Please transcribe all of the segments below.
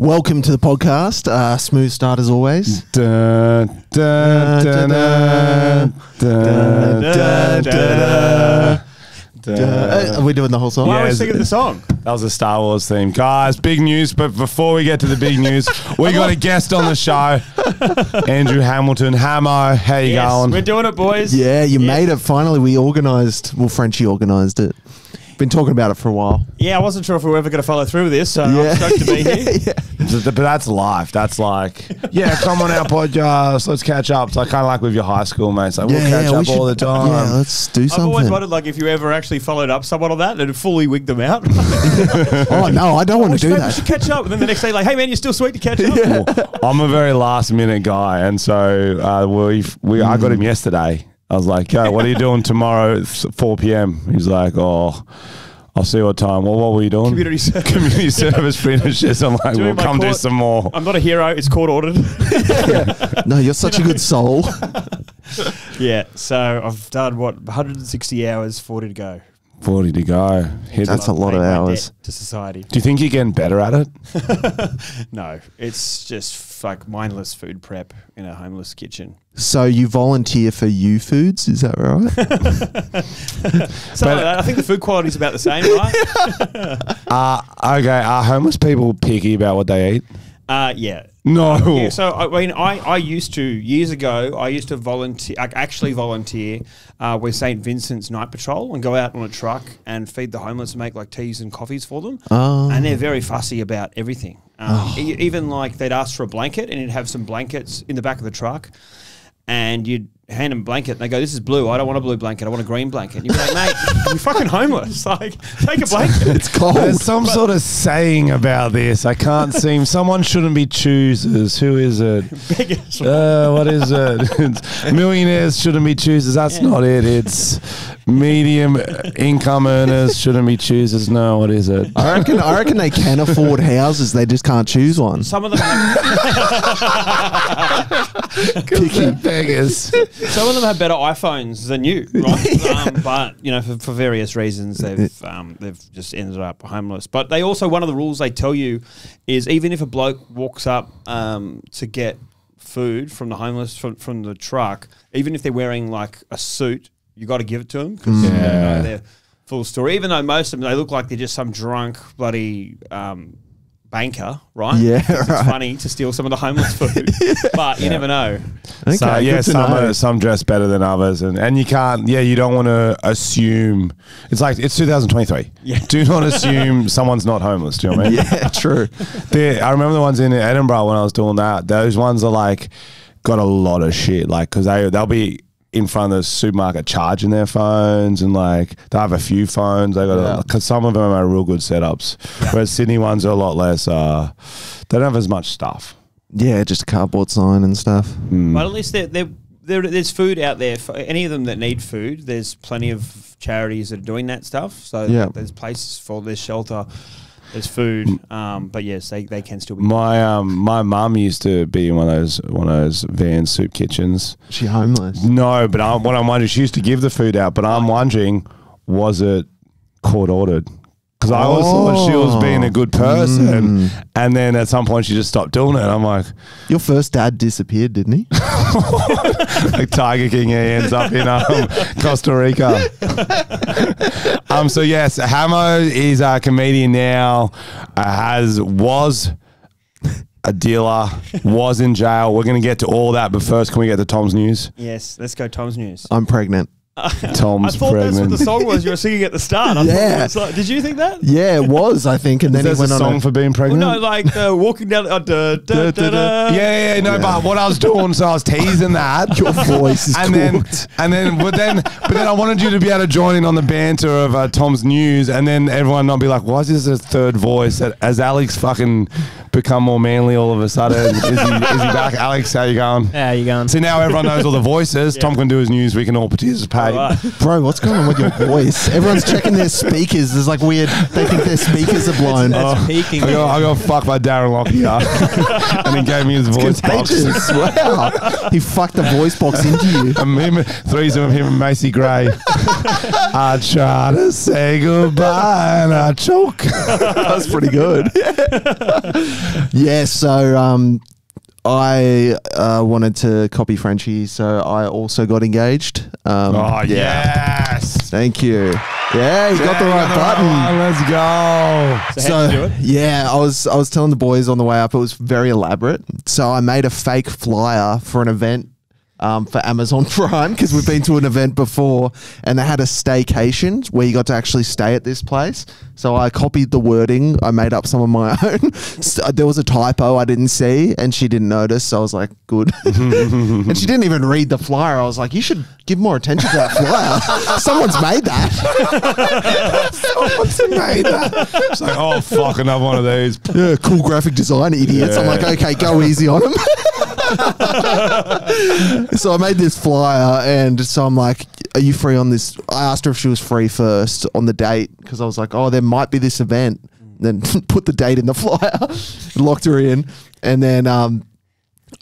Welcome to the podcast. Uh, smooth start as always. Are we doing the whole song? Why are we singing the song? That was a Star Wars theme. Guys, big news. But before we get to the big news, we got a guest on the show Andrew Hamilton. Hamo, how you Yes, going? we're doing it, boys. Yeah, you Yeah. made it. Finally, we organised. Well, Frenchy organised it. Been talking about it for a while. Yeah, I wasn't sure if we were ever going to follow through with this, so yeah, I'm stoked to be here. yeah. But that's life. That's like, yeah, come on our podcast. Let's catch up. It's like kind of like with your high school mates. Like, we'll catch yeah, we up all the time. Yeah, let's do something. I've always wondered, like, if you ever actually followed up someone on that and fully wigged them out. oh no, I don't want to do Maybe we that. should catch up, and then the next day, like, hey man, you're still sweet to catch up. Well, I'm a very last minute guy, and so uh, we we I got him yesterday. I was like, "Yo, what are you doing tomorrow at 4 p.m.?" He's like, "Oh, I'll see what time." Well, what were you doing? Community service. Community service finishes. I'm like, Doing "We'll my come do court- some more." I'm not a hero. It's court ordered. No, you're such a good soul. yeah. So I've done what 160 hours, 40 to go. 40 to go. Hit That's a lot Paid of my hours. debt to society. Do you think you're getting better at it? No, it's just like mindless food prep in a homeless kitchen. So you volunteer for U Foods, is that right? So But- I think the food quality is about the same, right? Uh, okay. Are homeless people picky about what they eat? Uh, yeah. No. Yeah, so I mean, I, I used to years ago. I used to volunteer, ac- actually volunteer uh, with Saint Vincent's Night Patrol and go out on a truck and feed the homeless and make like teas and coffees for them. Oh. And they're very fussy about everything. Um, e- Even like they'd ask for a blanket and you'd have some blankets in the back of the truck, and you'd hand them a blanket and they go, "This is blue. I don't want a blue blanket. I want a green blanket." And you'd be like, "Mate, you're fucking homeless. Like, take a blanket." it's cold. There's some sort of saying about this. I can't seem. Someone shouldn't be choosers. Who is it? Beggars. Uh, what is it? It's millionaires shouldn't be choosers. That's Yeah. not it. It's medium income earners shouldn't be choosers. No, what is it? I reckon. I reckon they can afford houses. They just can't choose one. Some of them, have, Picky. beggars. some of them have better iPhones than you, right? um, but you know, for, for various reasons, they've um, they've just ended up homeless. But they also one of the rules they tell you is even if a bloke walks up um, to get food from the homeless from, from the truck, even if they're wearing like a suit, you got to give it to them because you Yeah. know their full story. Even though most of them they look like they're just some drunk bloody. Um, Banker, right? Yeah, right. It's funny to steal some of the homeless food, but you never know. Okay, so yeah, some are, some dress better than others, and and you can't. Yeah, you don't want to assume. It's like it's 2023. Yeah. Do not assume someone's not homeless. Do you know what I mean? Yeah, true. The- I remember the ones in Edinburgh when I was doing that. Those ones are like got a lot of shit, like because they they'll be in front of the supermarket charging their phones and like they have a few phones. They got Yeah. because some of them are real good setups, whereas Sydney ones are a lot less. Uh, they don't have as much stuff. Yeah, just a cardboard sign and stuff. Mm. But at least there, there, there, there's food out there for any of them that need food. There's plenty of charities that are doing that stuff. So Yeah. there's places for there's shelter, there's food. Um, but yes, they, they can still be. My um my mum used to be in one of those one of those van soup kitchens. She homeless. No, but I'm, what I'm wondering, she used to give the food out, but I'm wondering, was it court ordered? Because I always thought she was being a good person, and then at some point she just stopped doing it. I'm like, Your first dad disappeared, didn't he? like Tiger King he ends up in um, Costa Rica. um. So yes, Hamo is a comedian now. Uh, has was a dealer. Was in jail. We're gonna get to all that, but first, can we get to Tom's news? yes, let's go. Tom's news. I'm pregnant. Tom's I thought that's what the song was you were singing at the start. I Yeah. was like, did you think that? Yeah, it was. I think, and then he went a on. song a, for being Well, pregnant. no, like uh, walking down. Uh, da, da, da, da. yeah, yeah, yeah, no, but what I was doing, so I was teasing that. Your voice is and then, and then, but then, but then I wanted you to be able to join in on the banter of uh, Tom's news, and then everyone not be like, "Why is this a third voice?" as Alex fucking become more manly all of a sudden? Is he, is he back? Alex, how you going? How you going? So now everyone knows all the voices. Tom can do his news. We can all participate. Right. Bro, what's going on with your voice? Everyone's checking their speakers. There's like weird. They think their speakers are blown. That's peaking. I got, I got fucked by Darren Lockyer, and he gave me his voice box. Contagious. Wow. He fucked the voice box into you. Um, him, threesome of him and Macy Gray. I try to say goodbye and I choke. That's pretty good. yeah, so um, I uh, wanted to copy Frenchy, so I also got engaged. Um, Oh yeah. yes. Thank you. Yeah, you got the right button. one. Let's go. So, how'd you do it? yeah, I was I was telling the boys on the way up it was very elaborate. So I made a fake flyer for an event um, for Amazon Prime because we've been to an event before and they had a staycation where you got to actually stay at this place. So I copied the wording. I made up some of my own. So there was a typo I didn't see and she didn't notice. So I was like, good. and she didn't even read the flyer. I was like, you should give more attention to that flyer. Someone's made that. Someone's made that. It's like, oh fuck, another one of these. Yeah, cool graphic design idiots. I'm like, okay, go easy on them. So I made this flyer, and so I'm like, "Are you free on this?" I asked her if she was free first on the date because I was like, "Oh, there might be this event." Then put the date in the flyer, locked her in, and then um,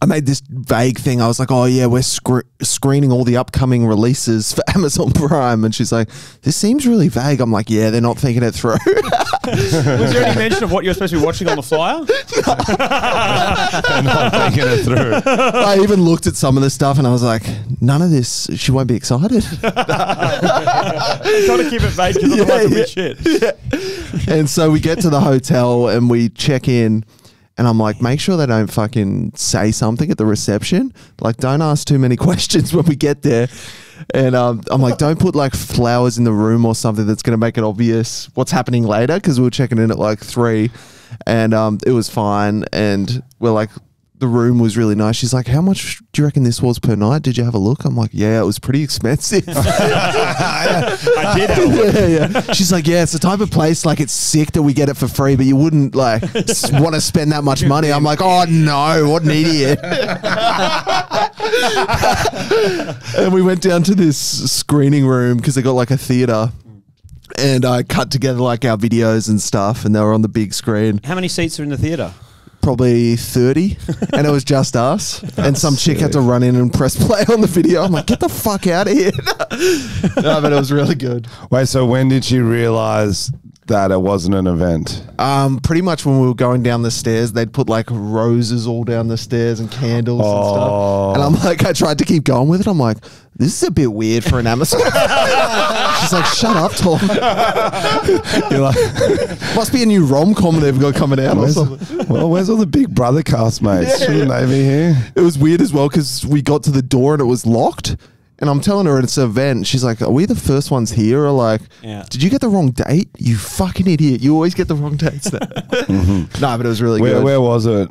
I made this vague thing. I was like, "Oh yeah, we're scr- screening all the upcoming releases for Amazon Prime," and she's like, "This seems really vague." I'm like, "Yeah, they're not thinking it through." Was there any mention of what you're supposed to be watching on the flyer? and not thinking it through. I even looked at some of the stuff and I was like, none of this, she won't be excited. Got to keep it vague because otherwise it'll Yeah, be shit. and so we get to the hotel and we check in. And I'm like, make sure they don't fucking say something at the reception. Like, don't ask too many questions when we get there. And um, I'm like, don't put like flowers in the room or something that's going to make it obvious what's happening later. Because we were checking in at like three and um, it was fine. And we're like, the room was really nice. She's like, how much do you reckon this was per night? Did you have a look? I'm like, yeah, it was pretty expensive. I did have a look. yeah, yeah. She's like, yeah, it's the type of place like it's sick that we get it for free, but you wouldn't like want to spend that much money. I'm like, oh no, what an idiot. and we went down to this screening room because they got like a theater. And I cut together like our videos and stuff, and they were on the big screen, How many seats are in the theatre? Probably 30, and it was just us. and some chick had to run in and press play on the video. I'm like, get the fuck out of here. no, but it was really good. Wait, so when did you realize that it wasn't an event? Um, pretty much when we were going down the stairs, they'd put like roses all down the stairs and candles and Oh. stuff. And I'm like, I tried to keep going with it. I'm like, this is a bit weird for an Amazon. She's like, shut up, Tom. You're like, Must be a new rom com they've got coming out or something. well, where's all the Big Brother castmates? Shouldn't they be here? It was weird as well because we got to the door and it was locked. And I'm telling her it's an event. She's like, Are we the first ones here? Or like, Yeah. Did you get the wrong date? You fucking idiot. You always get the wrong dates there. no, but it was really Where, good. where was it?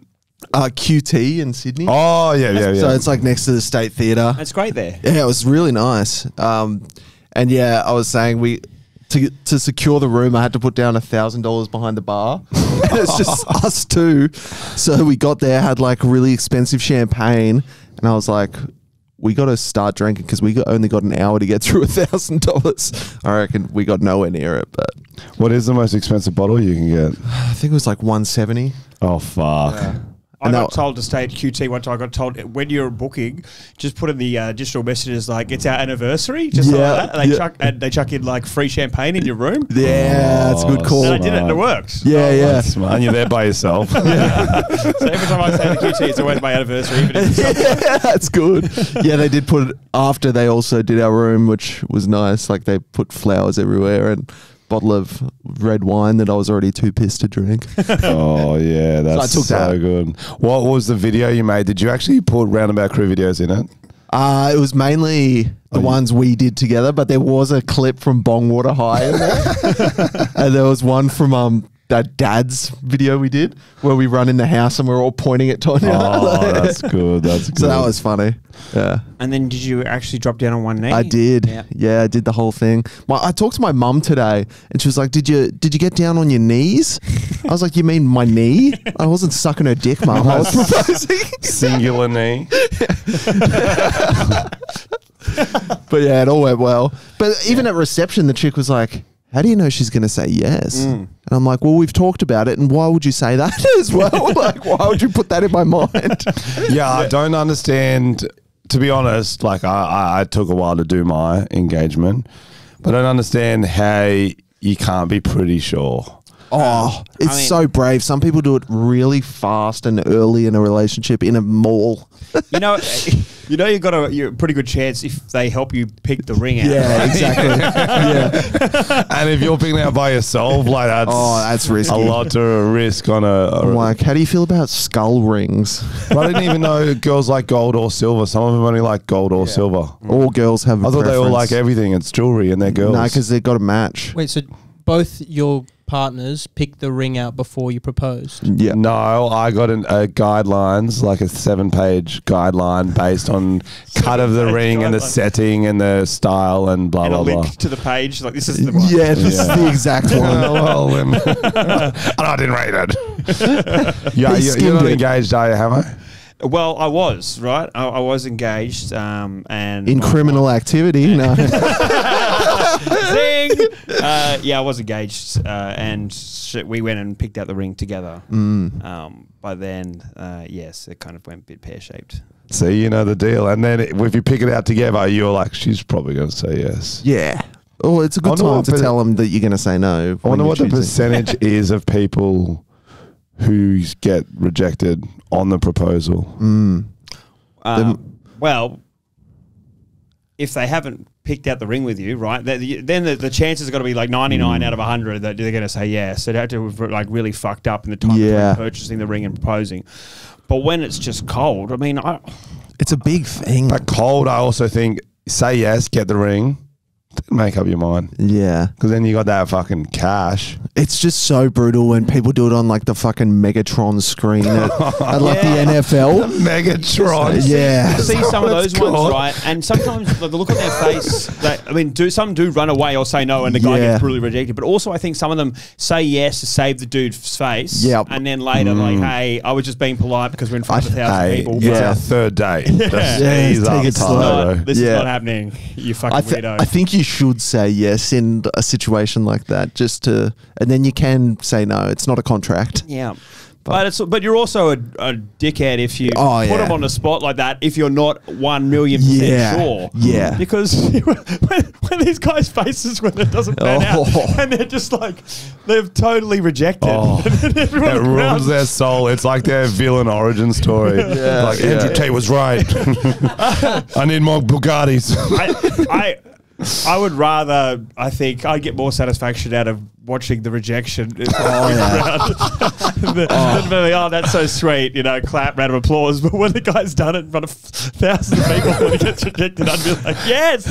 Uh, QT in Sydney. Oh, yeah, yeah, yeah. So it's like next to the State Theatre. It's great there. Yeah, it was really nice. Um, and yeah, I was saying we to to secure the room, I had to put down a thousand dollars behind the bar. it's just us two. So we got there, had like really expensive champagne, and I was like. We got to start drinking because we got, only got an hour to get through a thousand dollars. I reckon we got nowhere near it, but what is the most expensive bottle you can get? I think it was like one seventy. Oh, fuck. I And got told to stay at QT one time. I got told when you're booking, just put in the uh, digital messages like it's our anniversary, just Yeah, like that. And they yeah. chuck and they chuck in like free champagne in your room. Yeah, that's a good Oh, call. And I did it, and it Smart. works. Yeah, yeah. That's smart. And you're there by yourself. So every time I stay at QT, it's always my anniversary. Even if it's That's good. Yeah, they did put it after they also did our room, which was nice. Like they put flowers everywhere and bottle of red wine that I was already too pissed to drink. oh, yeah. That's so that. good. What was the video you made? Did you actually put Roundabout Crew videos in it? Uh, it was mainly the Oh, ones we did together, but there was a clip from Bongwater High in there. and there was one from um that dad's video we did where we run in the house and we're all pointing at Tonya. Oh, that's good. That's good. so that was funny. Yeah. and then did you actually drop down on one knee? I did. Yeah. Yeah. I did the whole thing. My, I talked to my mum today, and she was like, "Did you did you get down on your knees?" I was like, "You mean my knee?" I wasn't sucking her dick, mum. I was proposing. Singular knee. but yeah, it all went well. But even at reception, the chick was like. How do you know she's going to say yes? Mm. And I'm like, well, we've talked about it, and why would you say that as well? like, why would you put that in my mind? yeah, I don't understand. To be honest, like I, I, I took a while to do my engagement, but I don't understand how you can't be pretty sure. Oh, um, it's mean- so brave. Some people do it really fast and early in a relationship in a mall. You know, you know, you've got a you're a pretty good chance if they help you pick the ring out. Yeah, exactly. yeah. and if you're picking it out by yourself, like that's Oh, that's risky. a lot to risk on a. I'm a like, how do you feel about skull rings? But I didn't even know girls like gold or silver. Some of them only like gold or silver. All girls have. I I thought they all like everything. It's jewelry and they're girls. No, because they've got to match. Wait, so both your partners pick the ring out before you proposed? Yeah. No, I got an, a guidelines, like a seven-page guideline based on cut of the Seven-page ring and the setting and the style and blah and a blah blah. link to the page. Like this is the one. Yeah, this is the exact one. well, then. and I didn't read it. yeah, He you, skimmed you're not it. engaged, are you, Hammer? Well, I was right. I, I was engaged, um, and In my- criminal activity, no. Zing! Uh, yeah, I was engaged, uh, and sh- we went and picked out the ring together. Mm. Um, by then, uh, yes, it kind of went a bit pear shaped. See, you know the deal. And then if you pick it out together, you're like, she's probably going to say yes. Yeah. Oh, it's a good Wonder time what to per- tell them that you're going to say no. I wonder when you're what the percentage is of people who get rejected on the proposal. Mm. Um, well, if they haven't picked out the ring with you, right, then then the, the chances are going to be like 99 mm. out of 100 that they're going to say yes. So They'd have to have like really fucked up in the time Yeah. between purchasing the ring and proposing. But when it's just cold, I mean, I, It's a big thing. But cold, I also think say yes, get the ring, then make up your mind. Yeah. Because then you got that fucking cash. It's just so brutal when people do it on like the fucking Megatron screen at, at like Yeah. the NFL. Megatron. Yeah. see some of That's those ones, right? And sometimes the the look on their face, they, I mean, do some do run away or say no, and the guy Yeah. gets brutally rejected. But also, I think some of them say yes to save the dude's face, Yep. and then later, like, mm. hey, I was just being polite because we're in front of a thousand Hey, people. it's but our third date. Just Yeah, ease take up, it this is slow. Tyler. not, this is Yeah. not happening. You fucking I, th- weirdo. I think you should say yes in a situation like that, just to, and then you can say no. It's not a contract. yeah. But, it's but you're also a, a dickhead if you Oh, put yeah. them on the spot like that if you're not one million percent Yeah. sure. Yeah. Because when, when these guys' faces when it doesn't pan Oh. out and they're just like they've totally rejected. Oh, and then It around- ruins their soul. It's like their villain origin story. like yeah. Andrew Tate was right. I need more Bugattis. I, I I would rather I think I'd get more satisfaction out of watching the rejection oh, than, than being, oh that's so sweet you know clap round of applause but when the guy's done it in front of thousands of people when he gets rejected I'd be like yes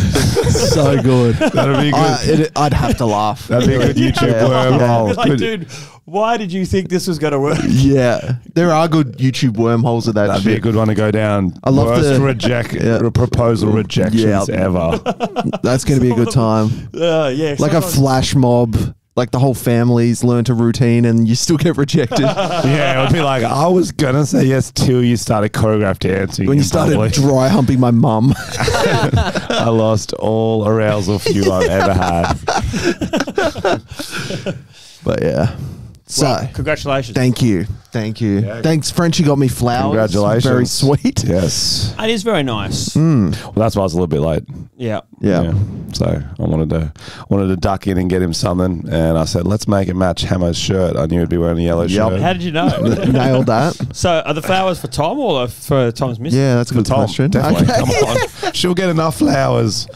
so good. That'd be good. I, it, I'd have to laugh. That'd be a good YouTube Yeah. wormhole. like Good- dude why did you think this was going to work Yeah, there are good YouTube wormholes of that That'd be a good one to go down. I love Worst the- reject Yeah. proposal rejections Yeah. ever. That's going to be a good time. uh, yeah Like a flash mob. Like the whole family's learned a routine, and you still get rejected yeah, it would be like I was gonna say yes till you started choreographed dancing. when you started public. dry humping my mum. I lost all arousal fuel I've ever had. But yeah. So Well, congratulations thank you, thank you, Yeah. thanks. Frenchy got me flowers. Congratulations. very sweet. Yes. it is very nice Mm, Well, that's why I was a little bit late. yeah yeah. So I wanted to wanted to duck in and get him something, and I said, "Let's make it match Hammer's shirt." I knew he'd be wearing a yellow Yep. shirt. how did you know Nailed that. so are the flowers for Tom or for Tom's missus Yeah, that's a For good Tom, question. definitely. Okay. Come on, she'll get enough flowers.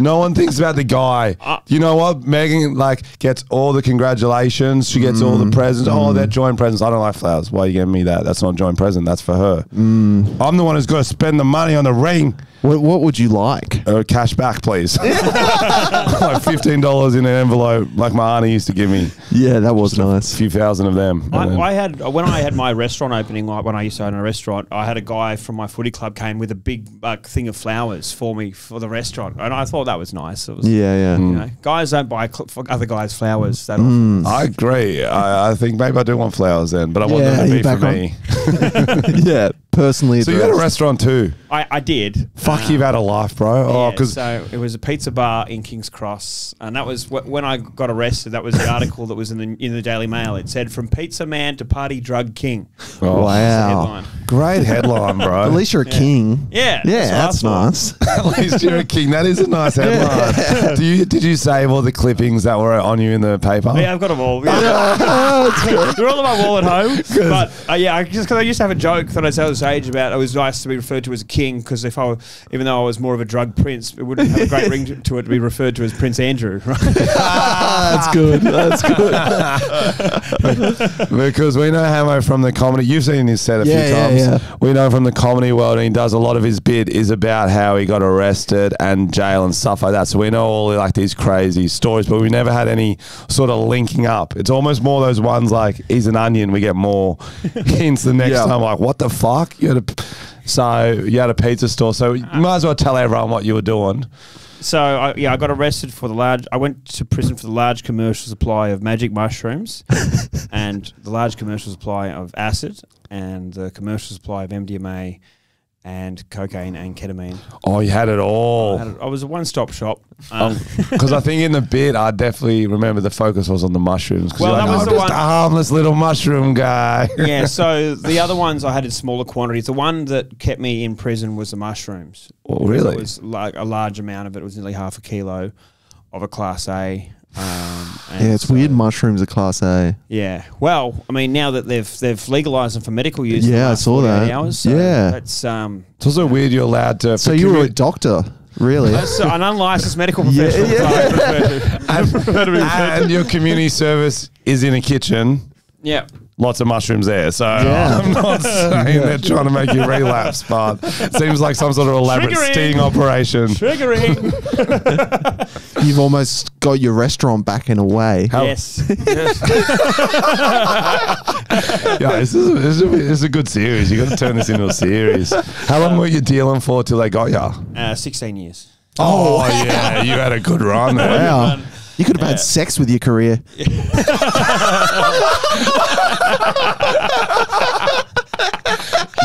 No one thinks about the guy. Uh, you know what? Megan like gets all the congratulations. She gets all the Mm. presents. Oh, they're joint presents. I don't like flowers. Why are you giving me that? That's not a joint present. That's for her. Mm. I'm the one who's got to spend the money on the ring. What, what would you like? Uh, cash back, please. like fifteen dollars in an envelope, like my auntie used to give me. Yeah, that was A nice. A few thousand of them. I, then- I had when I had my restaurant opening, like when I used to own a restaurant, I had a guy from my footy club came with a big uh, thing of flowers for me for the restaurant, and I thought that was nice. It was, Yeah, yeah. you know, guys don't buy cl- for other guys flowers that Mm. I agree. I, I think maybe I do want flowers then, but I want Yeah, them to you be for on. me. yeah, personally. So you had a restaurant too. I, I did. Fuck, Um, you've had a life, bro. Oh, yeah, because so it was a pizza bar in King's Cross, and that was wh- when I got arrested. That was the article that was in the in the Daily Mail. It said from pizza man to party drug king. Oh, Wow. headline. Great headline, bro. At least you're a king. Yeah, Yeah, that's that's nice. At least you're a king. That is a nice headline. Do you did you save all the clippings that were on you in the paper? Yeah, I've got them all. Yeah. They're all on my wall at home. But uh, yeah, I, just because I used to have a joke that I tell this age about it was nice to be referred to as a king because if I, were, even though I was more of a drug prince, it wouldn't have a great ring to, to it to be referred to as Prince Andrew. Right? that's good. That's good. because we know Hamo from the comedy. You've seen his set a Yeah, few yeah, times. yeah. We know from the comedy world, and he does a lot of his bit is about how he got arrested and jail and stuff like that. So we know all like these crazy stories, but we never had any sort of linking up. It's almost more those ones like he's an onion. We get more hints the next Yeah. time. Like what the fuck? You had a so you had a pizza store. So you might as well tell everyone what you were doing. So I, yeah, I got arrested for the large. I went to prison for the large commercial supply of magic mushrooms, and the large commercial supply of acid, and the commercial supply of MDMA, and cocaine and ketamine. Oh, you had it I, all. had, I was a one-stop shop. Um, Because I think in the bit, I definitely remember the focus was on the mushrooms. Well, you're like, was "I'm the just one- a harmless little mushroom guy. yeah. So the other ones I had in smaller quantities. The one that kept me in prison was the mushrooms. Oh, really? It was like a large amount of it. It was nearly half a kilo of a class A. Um, and Yeah, it's so- weird. Mushrooms are class A. Yeah. Well, I mean, now that they've they've legalized them for medical use, Yeah, I saw that. Hours, so Yeah. That's um. It's also weird you're allowed to. So you were a doctor, really? That's an unlicensed medical professional. yeah. so I prefer to- and, and your community service is in a kitchen. yeah. Lots of mushrooms there. So Yeah. I'm not saying they're trying to make you relapse, but it seems like some sort of elaborate Triggering. sting operation. Triggering. You've almost got your restaurant back in a way. How- yes. yes. Yeah, this is, this, is a, this is a good series. You've got to turn this into a series. How long were you dealing for till they got you? Uh, Sixteen years. Oh, yeah, you had a good run there. Wow. You could have had sex with your career.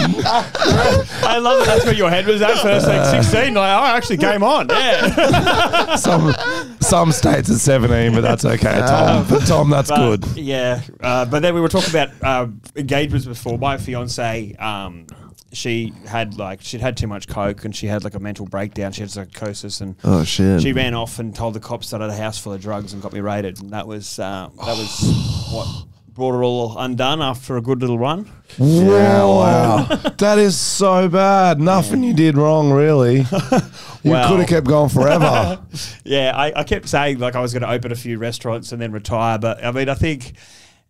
I love that. That's where your head was at first. Like sixteen. Like, oh, actually, game on. Yeah. Some some states at 17, but that's okay, Tom. But Tom, that's But, good. Yeah, uh, but then we were talking about uh, engagements before. My fiance, um, she had like she'd had too much coke and she had like a mental breakdown. She had psychosis and Oh shit. she ran off and told the cops that I had a house full of drugs and got me raided. And that was uh, that was what brought it all undone after a good little run. Yeah, wow. that is so bad. Nothing you did wrong, really. You Well- could have kept going forever. Yeah, I, I kept saying like I was going to open a few restaurants and then retire, but I mean I think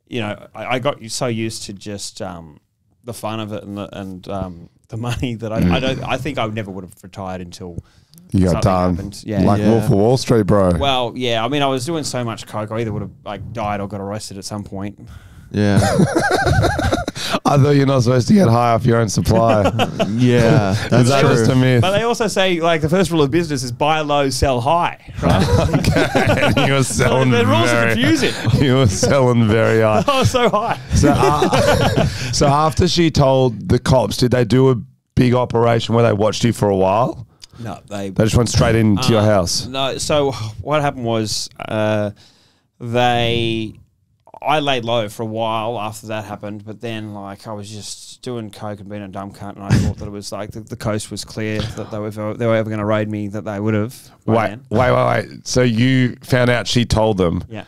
you know I, I got so used to just um, the fun of it and the, and um, the money that I, I don't I think I never would have retired until You got Something done. happened, yeah. Like Yeah. Wolf of Wall Street, bro. well yeah I mean I was doing so much coke I either would have like died or got arrested at some point. Yeah. I thought you're not supposed to get high off your own supply. yeah. That's that true. was to me. But they also say like the first rule of business is buy low, sell high. Right? okay, you were selling the rules are very, confusing. You were selling very high. oh, so high. So, uh, so after she told the cops, did they do a big operation where they watched you for a while? No, they They just went straight into your Uh, house. No, so what happened was uh, they. I laid low for a while after that happened, but then like I was just doing coke and being a dumb cunt, and I thought that it was like the, the coast was clear that they were they were ever going to raid me, that they would have. Wait, wait, wait, wait. So you found out she told them. Yeah,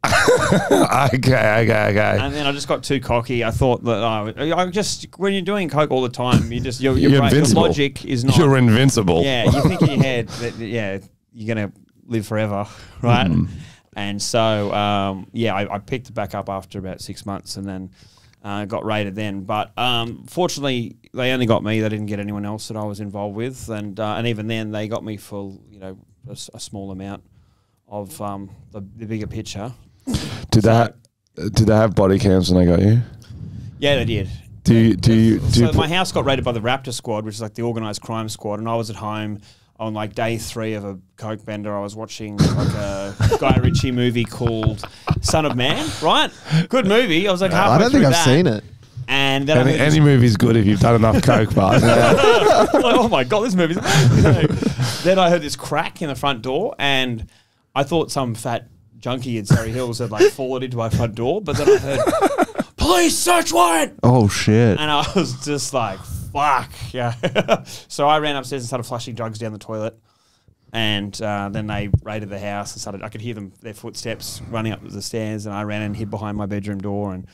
okay, okay, okay. and then I just got too cocky. I thought that oh, I just when you're doing coke all the time, you just your, your, You're brain, your logic is not. You're invincible. Yeah, you think in your head that yeah you're gonna live forever, right? Mm. And so um, yeah, I, I picked it back up after about six months, and then uh, got raided then. But um, fortunately, they only got me. They didn't get anyone else that I was involved with, and uh, and even then, they got me for you know a, a small amount of um, the, the bigger picture. Did they ha- did they have body cams when they got you? Yeah, they did. Do you do you do so you my house got raided by the Raptor Squad, which is like the organized crime squad, and I was at home on like day three of a coke bender. I was watching like a Guy Ritchie movie called Son of Man. Right, good movie. I was like, halfway I don't think I've that, seen it. And then any, any movie's good if you've done enough coke, but like, oh my god, this movie's amazing. then I heard this crack in the front door, and I thought some fat junkie in Surry Hills had like fallen into my front door. But then I heard police search warrant. Oh shit. And I was just like, fuck. Yeah. so I ran upstairs and started flushing drugs down the toilet. And uh, then they raided the house and started. I could hear them, their footsteps running up the stairs, and I ran and hid behind my bedroom door, and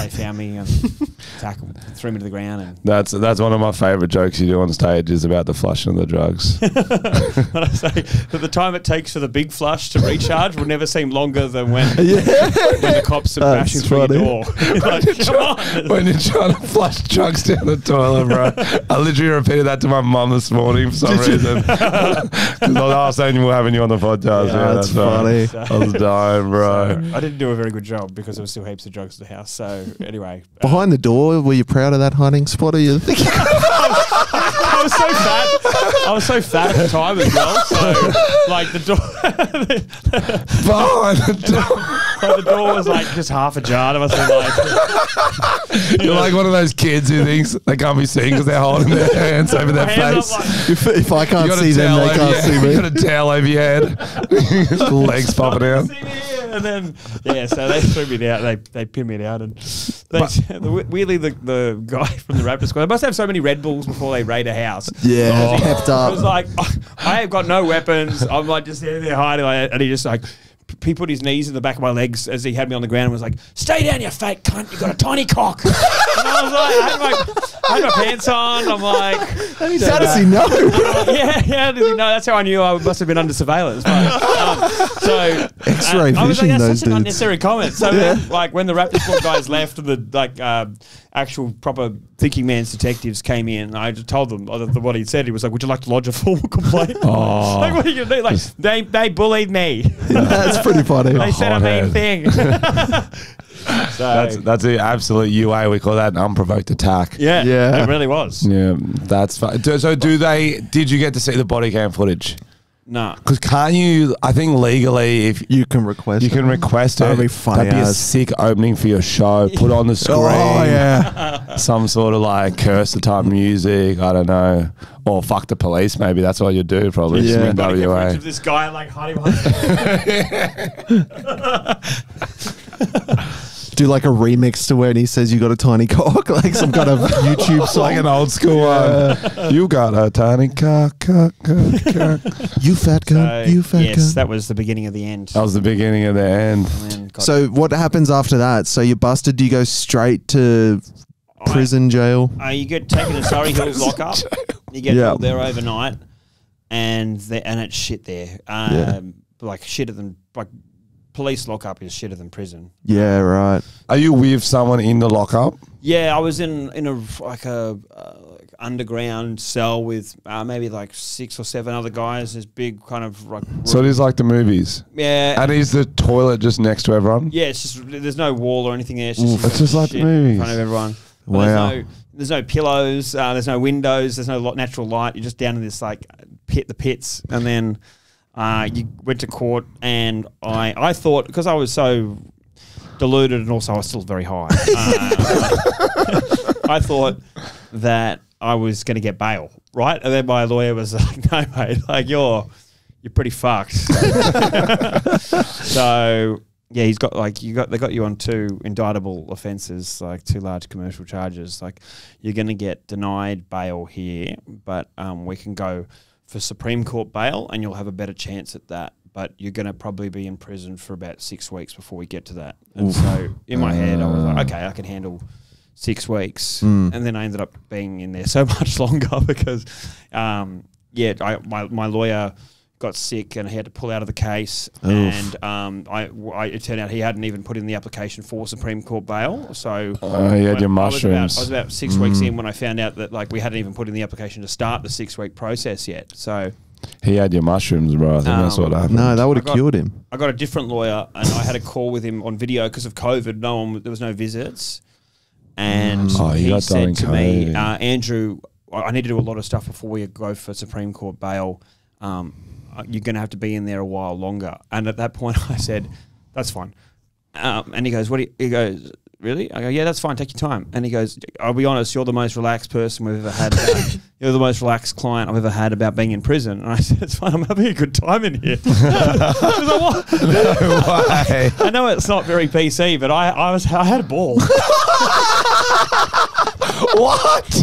they found me and tackled, threw me to the ground. And That's that's one of my favorite jokes you do on stage is about the flushing of the drugs. but I say that the time it takes for the big flush to recharge will never seem longer than when, Yeah. when the cops are That's bashing through funny. your door. like, come on. when you're trying to flush drugs down the toilet, bro. I literally repeated that to my mum this morning for some reason. Because I was saying we're having you on the podcast. Yeah, that's right. funny. I was dying, bro. I didn't do a very good job because there was still heaps of drugs at the house. So anyway, Behind um, the door, were you proud of that hiding spot? Or you think? I was so fat. I was so fat at the time as well. So like the door, Behind the door. like, the door was like just half a ajar. I was like, You're like one of those kids who thinks they can't be seen because they're holding their hands over their face. like, if, if I can't see them, towel they can't see see You me. got a towel over your head. Legs popping out. See me here. And then yeah, so they threw me out. They they pinned me out, and they, the, weirdly the, the guy from the Raptor squad. They must have so many Red Bulls before they raid a house. Yeah, Oh. kept I was up. like, I have got no weapons. I'm like just there, there hiding, like, and he just like. He put his knees in the back of my legs as he had me on the ground and was like, "Stay down, you fat cunt! You got a tiny cock." and I was like, I had, my, I had my pants on. I'm like, How does he know? yeah, yeah. Does he know? That's how I knew I must have been under surveillance. But, um, so X-ray uh, I was like, that's those such an unnecessary comment. So then, like when the Raptor Squad guys left and the like uh, actual proper thinking man's detectives came in, I just told them uh, the- what he'd said. He was like, "Would you like to lodge a formal complaint?" Oh. like, what are you gonna do? Like they they bullied me. That's pretty funny. they said a mean thing. so That's that's the absolute UA. We call that an unprovoked attack. yeah, Yeah. it really was. Yeah, that's fine. So, do they? Did you get to see the body cam footage? No. Because can't you? I think legally, if You can request. you can request That'd it, be funny that'd be a sick opening for your show. Put on the oh, screen. Oh yeah. Some sort of like curse the type music. I don't know. Or fuck the police. Maybe that's what you do. Probably. Yeah. Just in Gotta get footage WA. of this guy like hiding behind. Do like a remix to when he says you got a tiny cock, like some kind of YouTube song. like an old school one. you got a tiny cock, cock, cock, cock. you fat cunt. So, you fat yes, cunt. that was the beginning of the end. That was the beginning of the end. And then got- so what happens after that? So you're busted. Do you go straight to prison jail? Uh, you get taken to Surry Hills lockup. You get Yeah. held there overnight, and the, and it's shit there. Um, Yeah. Like shitter than like police lockup is shitter than prison. Yeah, right. Are you with someone in the lockup? Yeah, I was in in a like a uh, like underground cell with uh, maybe like six or seven other guys. This big kind of like So it is like the movies. yeah. And is the toilet just next to everyone? yeah, it's just there's no wall or anything there. It's just, Oof. It's just like the movies. in front of everyone. But Wow. There's no, there's no pillows. Uh, there's no windows. There's no lo- natural light. You're just down in this like pit, the pits, and then uh, you went to court. And I, I thought because I was so deluded, and also I was still very high. Uh, I thought that I was going to get bail, right? And then my lawyer was like, "No, mate, like you're you're pretty fucked." so yeah, he's got like you got they got you on two indictable offences, like two large commercial charges. Like you're going to get denied bail here, but um, we can go for Supreme Court bail, and you'll have a better chance at that. But you're going to probably be in prison for about six weeks before we get to that. And so in my head, I was like, okay, I can handle six weeks, Mm. and then I ended up being in there so much longer because, um, yeah, I, my my lawyer got sick and he had to pull out of the case, Oof. and um, I, I it turned out he hadn't even put in the application for Supreme Court bail. So Oh, you had your I was about- mushrooms. I was about six weeks in when I found out that like we hadn't even put in the application to start the six week process yet. So He had your mushrooms, bro. I think that's Um, what happened. No, that would have got- cured him. I got a different lawyer, and I had a call with him on video because of COVID. No one, there was no visits, and Oh, he got done in said to me, uh, Andrew, I I need to do a lot of stuff before we go for Supreme Court bail. Um, uh, you're going to have to be in there a while longer. And at that point, I said, "That's fine." Um, and he goes, "What?" Do you, he goes, "Really?" I go, "Yeah, that's fine. Take your time." And he goes, "I'll be honest. You're the most relaxed person we've ever had. About, you're the most relaxed client I've ever had about being in prison." And I said, "It's fine. I'm having a good time in here." I no way. I know it's not very PC, but I, I was I had a ball. what?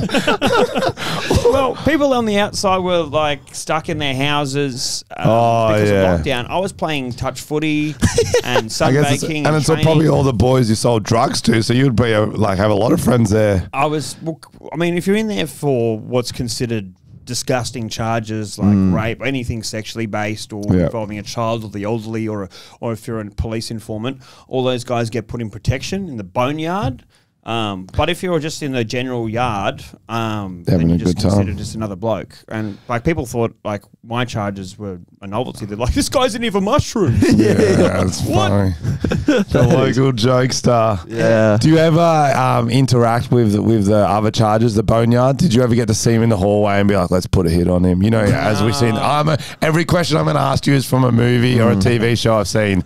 well, people on the outside were like stuck in their houses um, Oh, because yeah. of lockdown. I was playing touch footy and I guess, it's, sunbaking, and it's training. probably all the boys you sold drugs to, so you'd be a, like have a lot of friends there. I was. Well, I mean, if you're in there for what's considered disgusting charges like rape, anything sexually based or Yeah. involving a child or the elderly, or or if you're a police informant, all those guys get put in protection in the boneyard. Um, but if you're just in the general yard, um, then Having you're a just good time. considered just another bloke. And like people thought, like my charges were a novelty. They're like, this guy's in here for mushrooms. Yeah, that's What? funny. the local jokester. Yeah. Do you ever um, interact with with the other charges, the boneyard? Did you ever get to see him in the hallway and be like, "Let's put a hit on him"? You know, as we've seen, I'm a, every question I'm going to ask you is from a movie or a TV show I've seen.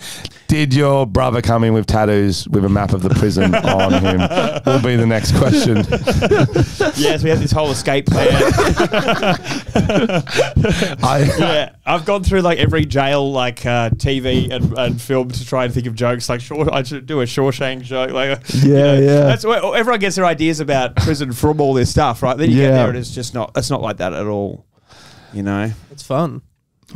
Did your brother come in with tattoos with a map of the prison on him? Will be the next question. yes, we have this whole escape plan. I, yeah, I've gone through like every jail, like uh, TV and, and film to try and think of jokes. Like, Shaw, I should do a Shawshank joke. Like, uh, you Yeah, yeah. That's where everyone gets their ideas about prison from all this stuff, right? Then you get there, and it's just not. It's not like that at all. You know. It's fun.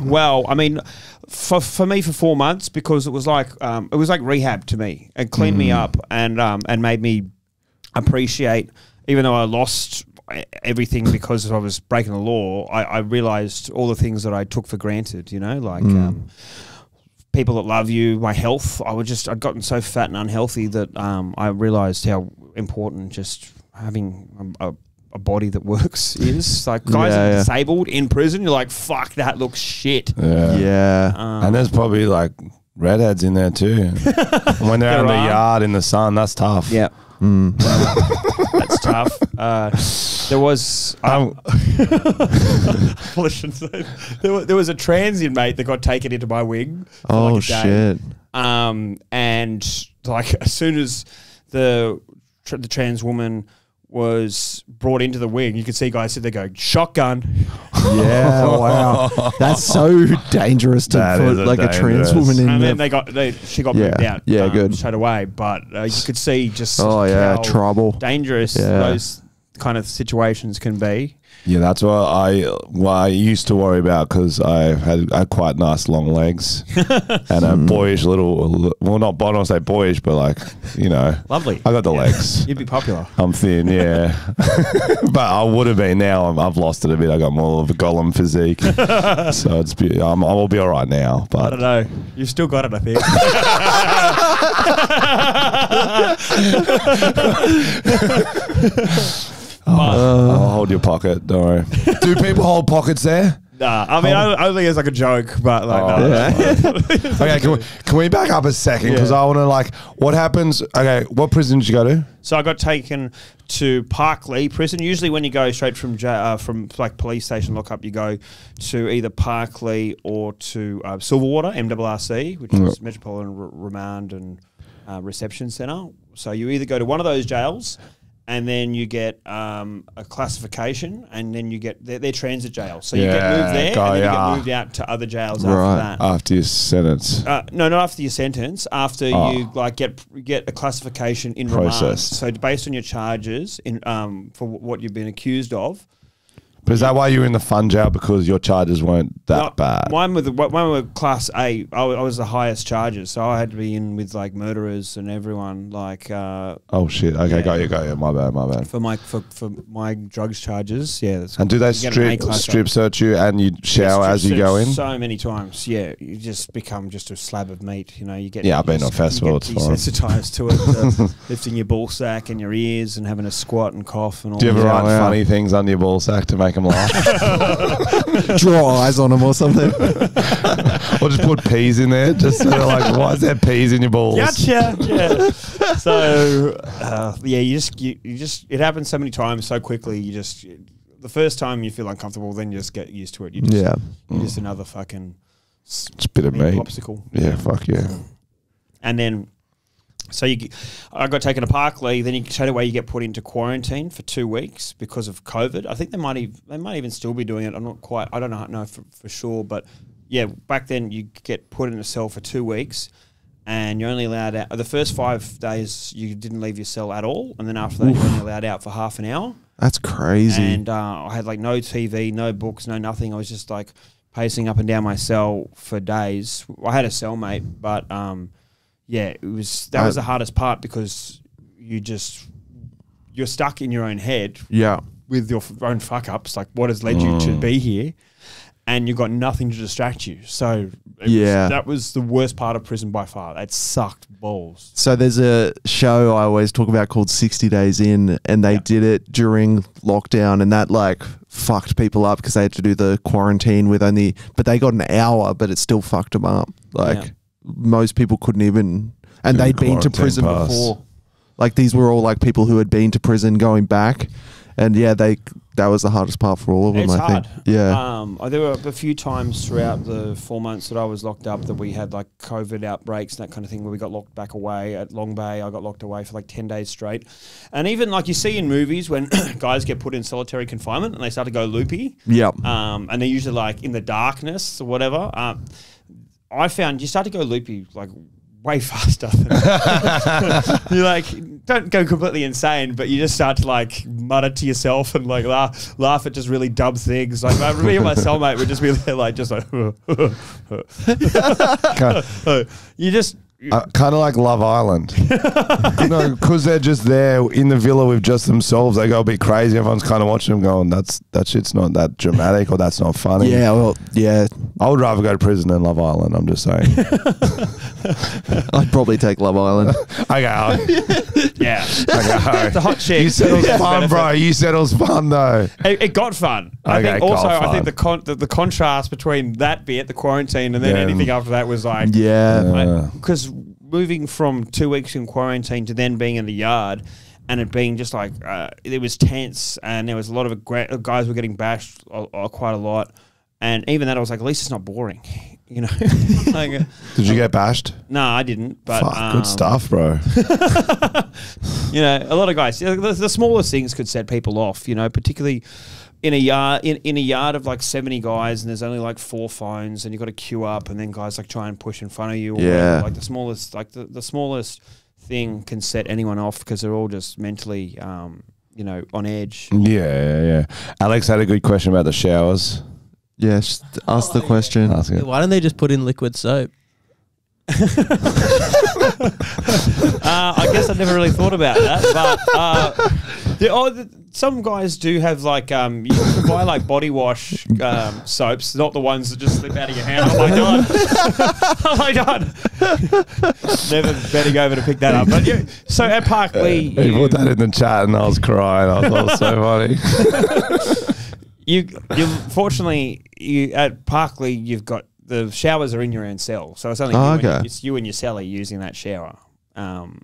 Well, I mean, for for me for four months because it was like um, it was like rehab to me. It cleaned me up and um, and made me appreciate, even though I lost e- everything because I was breaking the law. I, I realized all the things that I took for granted. You know, like. Um, People that love you, my health. I was just, I'd gotten so fat and unhealthy that um, I realized how important just having a, a, a body that works is. Like, guys Yeah, that are yeah. disabled in prison, you're like, fuck, that looks shit. yeah. Yeah. Um, And there's probably like redheads in there too. when they're out in the are. yard in the sun, that's tough. yeah, Mm. that's tough. Uh, there was, um, well, I shouldn't say- there, was, there was a trans inmate that got taken into my wing. Oh like shit. Um, and like as soon as the tr- the trans woman was brought into the wing, you could see guys sit there going shotgun. Yeah. wow. That's so dangerous to That put is a like a trans woman in and there. then they got they, she got Yeah. moved out. Yeah, um, good. straight away. But uh, you could see just oh yeah, how trouble. dangerous Yeah. those kind of situations can be. Yeah, that's what I what I used to worry about because I had, I had quite nice long legs and a hmm. boyish little. Well, not I don't say boyish, but like you know, Lovely. I got the legs. You'd be popular. I'm thin, yeah, but I would have been. Now I'm, I've lost it a bit. I got more of a golem physique, so it's be, I'm, I will be all right now. But I But don't know. You've still got it, I think. I'll hold your pocket. Don't worry. Do people hold pockets there? nah, I mean, Oh. I think it's like a joke, but like, Oh, no. Yeah. Okay, can we, can we back up a second because Yeah. I want to like what happens? Okay, what prison did you go to? So I got taken to Parklea prison. Usually, when you go straight from ja- uh, from like police station lockup, you go to either Parklea or to uh, Silverwater MRRC, which is Metropolitan R- Remand and uh, Reception Centre. So you either go to one of those jails. And then you get um, a classification, and then you get they're, they're transit jails. So you get moved there, go, and then you yeah. get moved out to other jails Right. after that. After your sentence. Uh, no, not after your sentence. After Oh. you like get get a classification in remand. So based on your charges in um for wh- what you've been accused of. But is that why you were in the fun jail because your charges weren't that Not- bad? Mine with mine were class A. I, was the highest charges, so I had to be in with like murderers and everyone like uh, oh shit! Okay, Yeah. got you, got you. My bad, my bad. for my for, for my drugs charges. Yeah, that's And do they you get an strip A-class strip search you and you shower Yeah, as you go in? So many times, yeah. You just become just a slab of meat. You know, you get Yeah, I've been on just- you festival, get it's fine. desensitized to it, uh, lifting your ball sack and your ears and having a squat and cough and all. Do you ever write funny things under your ball sack to make them laugh, Draw eyes on them or something. or just put peas in there? Just so they're like, why is there peas in your balls? Gotcha. Yeah. so uh, yeah, you just you, you just it happens so many times so quickly. You just the first time you feel uncomfortable, then you just get used to it. You just, yeah. you're just another fucking s- It's a bit of meat meat. popsicle. Yeah, fuck yeah. And then, so you, I got taken to Parklea. Then you straight away you get put into quarantine for two weeks because of COVID. I think they might even they might even still be doing it. I'm not quite. I don't know, know for, for sure, but yeah, back then you get put in a cell for two weeks, and you're only allowed out. The first five days you didn't leave your cell at all, and then after that you're only allowed out for half an hour. That's crazy. And uh, I had like no TV, no books, no nothing. I was just like pacing up and down my cell for days. I had a cellmate, but um, yeah, it was that was the hardest part because you just you're stuck in your own head yeah. with your own fuck ups, like what has led you to be mm. here, and you've got nothing to distract you. So it Yeah. was, that was the worst part of prison by far. That sucked balls. So there's a show I always talk about called 60 Days In, and they Yeah. did it during lockdown, and that like fucked people up because they had to do the quarantine with only, but they got an hour, but it still fucked them up. Like Yeah. Most people couldn't even, and they'd been to prison pass. before. Like these were all like people who had been to prison going back, and yeah, they that was the hardest part for all of them. It's I hard. think. Yeah. Um, there were a few times throughout the four months that I was locked up that we had like COVID outbreaks and that kind of thing where we got locked back away at Long Bay. I got locked away for like 10 days straight. And even like you see in movies when guys get put in solitary confinement and they start to go loopy, yep. um, and they're usually like in the darkness or whatever. Um, I found you start to go loopy like way faster. Than you like don't go completely insane, but you just start to like mutter to yourself and like laugh, laugh at just really dumb things. Like I- me and my cellmate would just be there, like just like you just. Uh, kind of like Love Island, you know, because they're just there in the villa with just themselves. They go a bit crazy. Everyone's kind of watching them, going, "That's that shit's not that dramatic, or that's not funny." Yeah. Well. Yeah. I would rather go to prison than Love Island. I'm just saying. I'd probably take Love Island. okay, I- yeah, okay. the hot chick. You said it was Yeah. fun, bro. You said it was fun, though. It, it got fun. I Okay, think also got I think the, con- the the contrast between that bit, the quarantine, and then Yeah. anything after that was like Yeah. Yeah. because moving from two weeks in quarantine to then being in the yard and it being just like uh, it was tense and there was a lot of guys were getting bashed uh, uh, quite a lot and even that I was like at least it's not boring you know like uh, Did you get bashed? no I didn't but Fuck, um, good stuff, bro. you know a lot of guys the, the smallest things could set people off you know particularly in a yard in, in a yard of like 70 guys and there's only like four phones and you've got to queue up and then guys like try and push in front of you or Yeah. whatever. like the smallest like the, the smallest thing can set anyone off because they're all just mentally um, you know on edge Yeah, yeah, yeah. Alex had a good question about the showers. Yes. Ask the question. Ask it. Why don't they just put in liquid soap? uh, I guess I never really thought about that, but uh, the, oh, the, some guys do have like um, you can buy like body wash um, soaps, not the ones that just slip out of your hand. Oh my god! oh my god! never bending over to pick that up. But yeah, so at Parklea, He you, put that in the chat and I was crying. I thought it was so funny. you, you fortunately you at Parklea you've got the showers are in your own cell, so it's only Oh, you and, okay. it's you and your cellie using that shower. Um,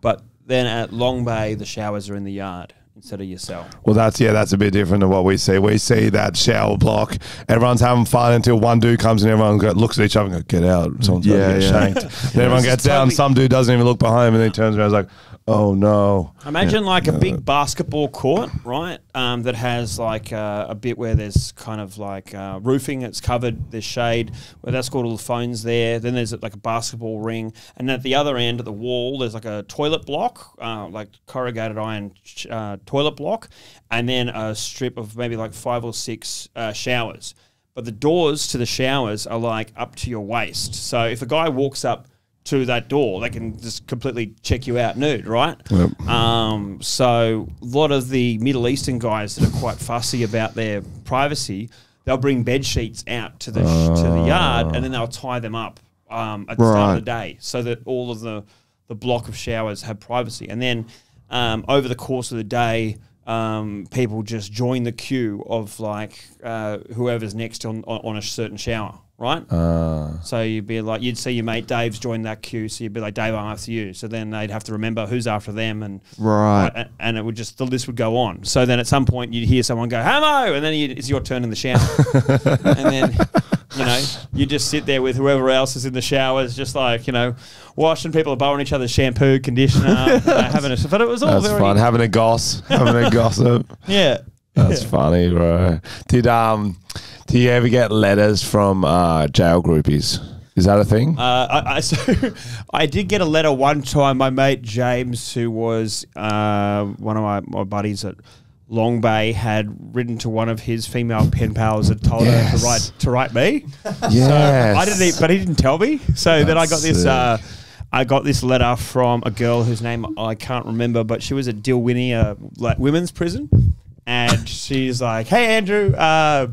but then at Long Bay, the showers are in the yard instead of your cell. Well, that's yeah, that's a bit different to what we see. We see that shower block. Everyone's having fun until one dude comes and everyone go, looks at each other and go, "Get out!" Someone's Yeah, going to get yeah. shanked. then everyone This is gets down. totally- Some dude doesn't even look behind him, and then he turns around and is like, "Oh no!" Imagine like a big basketball court, right? Um, that has like uh, a bit where there's kind of like uh, roofing. that's covered. There's shade. Where that's got all the phones there. Then there's like a basketball ring, and at the other end of the wall, there's like a toilet block, uh, like corrugated iron uh, toilet block, and then a strip of maybe like five or six uh, showers. But the doors to the showers are like up to your waist. So if a guy walks up to that door, they can just completely check you out nude, right? Um, so a lot of the Middle Eastern guys that are quite fussy about their privacy, they'll bring bed sheets out to the to the yard, and then they'll tie them up um, at the start of the day, so that all of the the block of showers have privacy. And then um, over the course of the day, um, people just join the queue of like uh, whoever's next on, on on a certain shower, right? Uh, So you'd be like, you'd see your mate Dave's join that queue. So you'd be like, Dave, I'm after you. So then they'd have to remember who's after them, and Right. and it would just the list would go on. So then at some point you'd hear someone go Hamo, and then it's your turn in the shower, and then you know you just sit there with whoever else is in the showers, just like you know, washing. People are borrowing each other's shampoo, conditioner, you know, having a. But it was all that's very fun. Having a goss, having a gossip. yeah. That's funny, bro. Did um, do you ever get letters from uh jail groupies? Is that a thing? Uh, I, I, so I did get a letter one time. My mate James, who was uh, one of my, my buddies at Long Bay, had written to one of his female pen pals and told her to write to write me. yes. I didn't, but he didn't tell me. So then I got this. Uh, I got this letter from a girl whose name I can't remember, but she was at Dillwynia, uh, like women's prison, and she's like, "Hey Andrew, uh,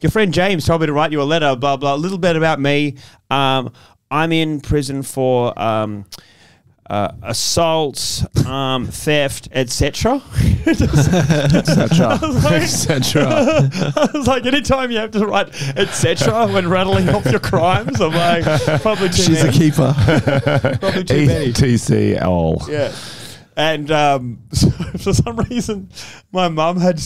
your friend James told me to write you a letter. Blah blah. A little bit about me. Um, I'm in prison for." Um, uh, assault, um, theft, etc. etc. etc. I was like, anytime you have to write etc. when rattling off your crimes, I'm like, probably too She's a keeper. Probably too many. ETCL. Yeah. And um, so for some reason, my mum had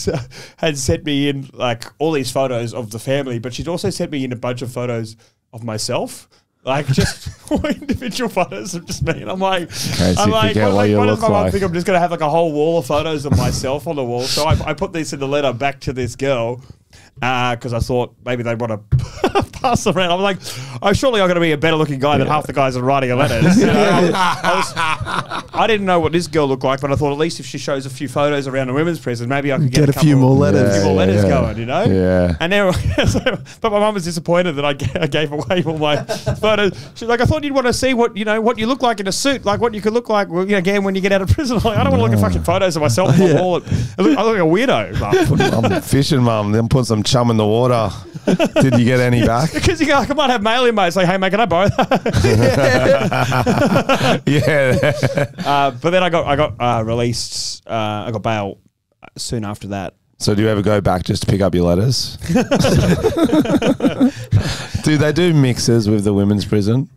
had sent me in like all these photos of the family, but she'd also sent me in a bunch of photos of myself. Like just individual photos of just me, and I'm like, case I'm like, what, like, what does my mum like. think? I'm just gonna have like a whole wall of photos of myself on the wall. So I, I put this in the letter back to this girl Ah, because I thought maybe they'd want to pass around. I'm like, oh, surely I'm going to be a better looking guy than half the guys that are writing a letter. You know, I, I was- I didn't know what this girl looked like, but I thought at least if she shows a few photos around a women's prison, maybe I could get, Get a couple few more of- letters. a few more letters yeah. going, you know? Yeah. And then, so, but my mum was disappointed that I, gave away all my photos. She's like, I thought you'd want to see what you know, what you look like in a suit, like what you could look like, well, you know, again when you get out of prison. I'm like, I don't want to look at fucking photos of myself on the wall. I look, I look like a weirdo. I'm fishing, mum. Then put some chum in the water. Did you get any back? Because you go, like, I might have mail in, mate. It's like, hey, mate, can I borrow that? yeah. uh, but then I got I got uh, released. Uh, I got bail soon after that. So do you ever go back just to pick up your letters? do they do mixes with the women's prison?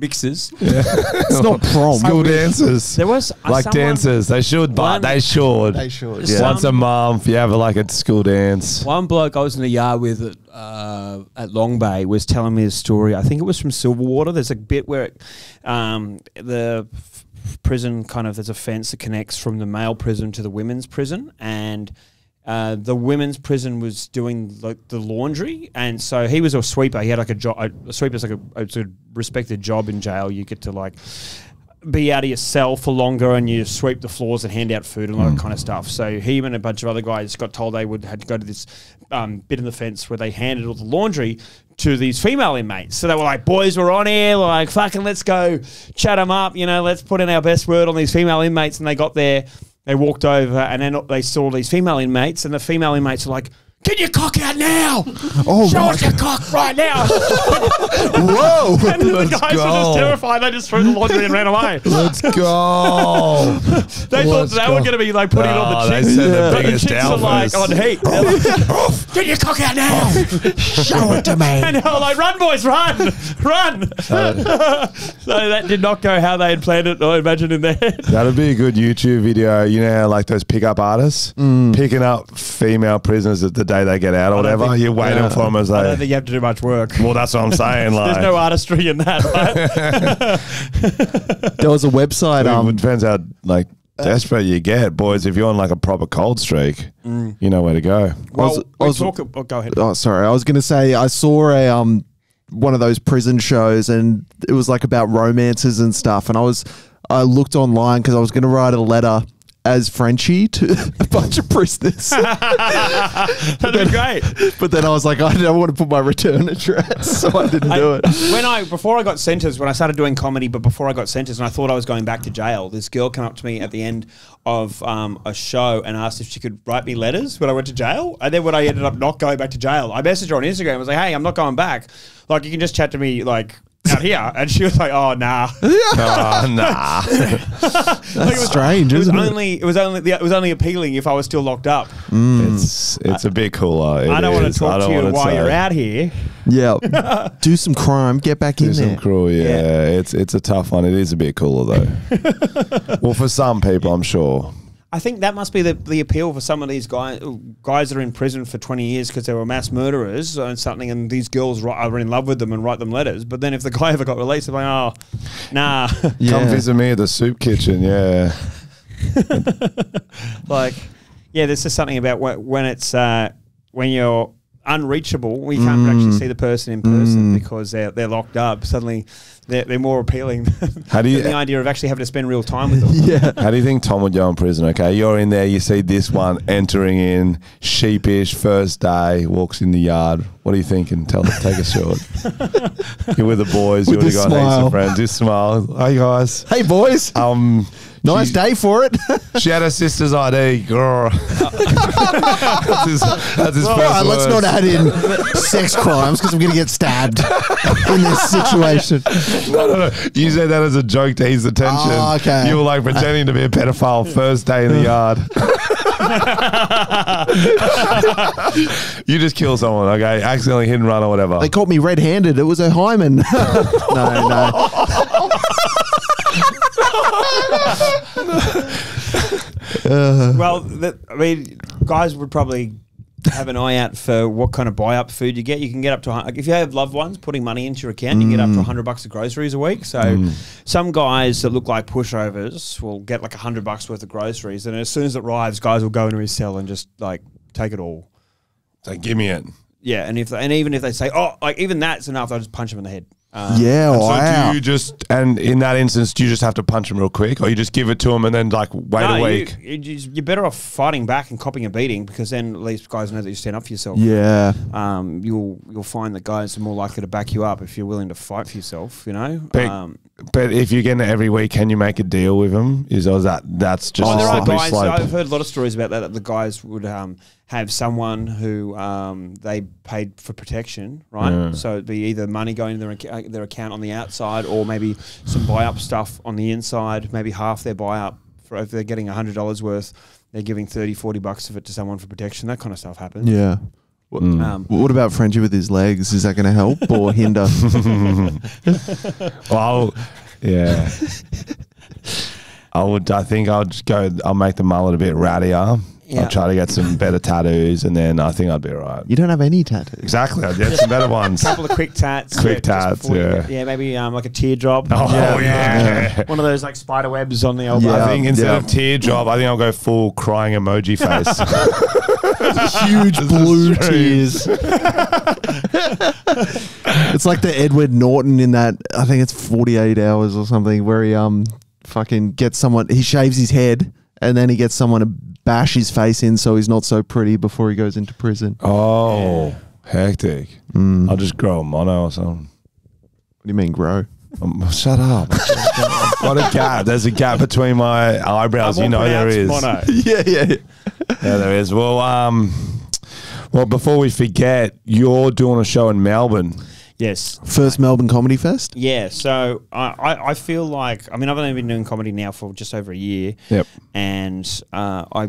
Mixes. It's not prom. School dances. There was uh, like someone- dancers. They should, but One- they should. They should. Yeah. Once a month, you have like a school dance. One bloke I was in the yard with at, uh, at Long Bay was telling me a story. I think it was from Silverwater. There's a bit where it, um, the f- prison kind of there's a fence that connects from the male prison to the women's prison, and uh, the women's prison was doing like the laundry, and so he was a sweeper. He had like a job. A sweeper's like a, a respected job in jail. You get to like be out of your cell for longer and you sweep the floors and hand out food and all that kind of stuff. So he and a bunch of other guys got told they would had to go to this um, bit in the fence where they handed all the laundry to these female inmates. So they were like, boys, we're on here, like fucking let's go chat them up, you know, let's put in our best word on these female inmates. And they got there, they walked over and then they saw these female inmates and the female inmates were like, Get your cock out now! Oh, Show right. us your cock right now! Whoa. and the Let's guys were just terrified. They just threw the laundry and ran away. Let's go. They Let's thought they go. were going to be like putting it on Oh, the they chicks. said the but the biggest chicks are like alphas. on heat. Like, Get your cock out now! Show it to me. and they were like, run, boys, run! Run! Uh, so that did not go how they had planned it, I imagine, in their head. That'd be a good YouTube video. You know, how, like those pickup artists picking up female prisoners at the day they get out or whatever. think- You're waiting yeah. for them as they. I don't think you have to do much work. Well, that's what I'm saying. Like, There's no artistry in that. right? There was a website. it Um, depends how like desperate you get, boys. If you're on like a proper cold streak, you know where to go. well, was- we was- talk. Oh, go ahead. oh, sorry. I was going to say I saw a um one of those prison shows, and it was like about romances and stuff. And I was I looked online because I was going to write a letter as Frenchy to a bunch of prisoners, That'd be great. but then I was like, I don't want to put my return address, so I didn't do it. when I before I got sentenced, when I started doing comedy, but before I got sentenced, and I thought I was going back to jail, this girl came up to me at the end of um, a show and asked if she could write me letters when I went to jail. And then when I ended up not going back to jail, I messaged her on Instagram. I was like, "Hey, I'm not going back. Like, you can just chat to me like." Out here, and she was like, "Oh, nah." oh, nah. That's Like, it was- strange, It was isn't it? only, it was only, it was only appealing if I was still locked up. Mm. It's it's a bit cooler. It I don't want to talk to you while say. you're out here. Yeah, do some crime, get back Do in some there. cruel, yeah. Yeah. It's it's a tough one. It is a bit cooler though. well, for some people, I'm sure. I think that must be the, the appeal for some of these guys guys that are in prison for 20 years because they were mass murderers and something, and these girls ri- are in love with them and write them letters. But then if the guy ever got released, they're like, oh, nah. Yeah. Come visit me at the soup kitchen. Yeah. like, yeah, there's just something about wh- when it's uh, when you're unreachable. We can't Mm. actually see the person in person because they're they're locked up. Suddenly, they're, they're more appealing. How do you- than the idea of actually having to spend real time with them? Yeah. How do you think Tom would go in prison? Okay, you're in there. You see this one entering in, sheepish, first day, walks in the yard. What are you thinking? Tell us, take a short. you're with the boys. With you already the got heaps of friends. Just smile. Hey guys. Hey boys, Um, nice she- day for it. She had her sister's ID. Grr. that's his, that's his All first right, let's words. not add in sex crimes because I'm going to get stabbed in this situation. No, no, no. You said that as a joke to ease the tension. Oh, okay. You were like pretending to be a pedophile first day in the yard. you just kill someone, okay? Accidentally hit and run or whatever. They caught me red-handed. It was a hymen. no, no. Uh, Well, that, I mean, guys would probably have an eye out for what kind of buy up food you get. You can get up to like, if you have loved ones putting money into your account, you can get up to hundred bucks of groceries a week. So some guys that look like pushovers will get like hundred bucks worth of groceries, and as soon as it arrives, guys will go into his cell and just like take it all. so give me it. Yeah, and if they, and even if they say, oh, like even that's enough, they'll just punch him in the head. Um, yeah, And so do you just, and in that instance, do you just have to punch him real quick or you just give it to him and then like wait no, a week? You, you're better off fighting back and copying a beating because then at least guys know that you stand up for yourself. yeah. um, you'll you'll find that guys are more likely to back you up if you're willing to fight for yourself. You know. But, um, but if you're getting it every week, can you make a deal with him? Is or is that that's just oh, a there are guys. slope? I've heard a lot of stories about that. That the guys would um, have someone who um, they paid for protection, right? Yeah. So it'd be either money going to their ac- their account on the outside, or maybe some buy up stuff on the inside. Maybe half their buy up for if they're getting hundred dollars worth, they're giving 30, 40 bucks of it to someone for protection. That kind of stuff happens. Yeah. Mm. Um, What about Frenchy with his legs? Is that going to help or hinder? well, yeah. I would. I think I'll just go. I'll make the mullet a bit rattier. Yeah. I'll try to get some better tattoos, and then I think I'd be alright. you don't have any tattoos. Exactly. I'd get some better ones. A couple of quick tats. Quick just tats, yeah. get- yeah, maybe um, like a teardrop. Oh yeah. One of those like spider webs on the elbow. Yeah. I think instead yeah. of teardrop, I think I'll go full crying emoji face. Huge blue true. tears. it's like the Edward Norton in that. I think it's forty eight hours or something where he um fucking gets someone. He shaves his head and then he gets someone to bash his face in so he's not so pretty before he goes into prison. What oh, hectic. Mm. I'll just grow a mono or something. What do you mean grow? Um, shut up. I've a gap. There's a gap between my eyebrows. You know there is. Mono. yeah, yeah. yeah. Yeah, there is. Well, um, well, before we forget, you're doing a show in Melbourne. Yes. First Melbourne Comedy Fest. Yeah. So I, I, I feel like I mean I've only been doing comedy now for just over a year. Yep. And uh, I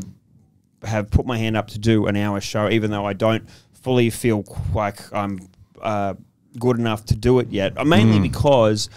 have put my hand up to do an hour show, even though I don't fully feel like I'm uh, good enough to do it yet. Uh, Mainly Mm. because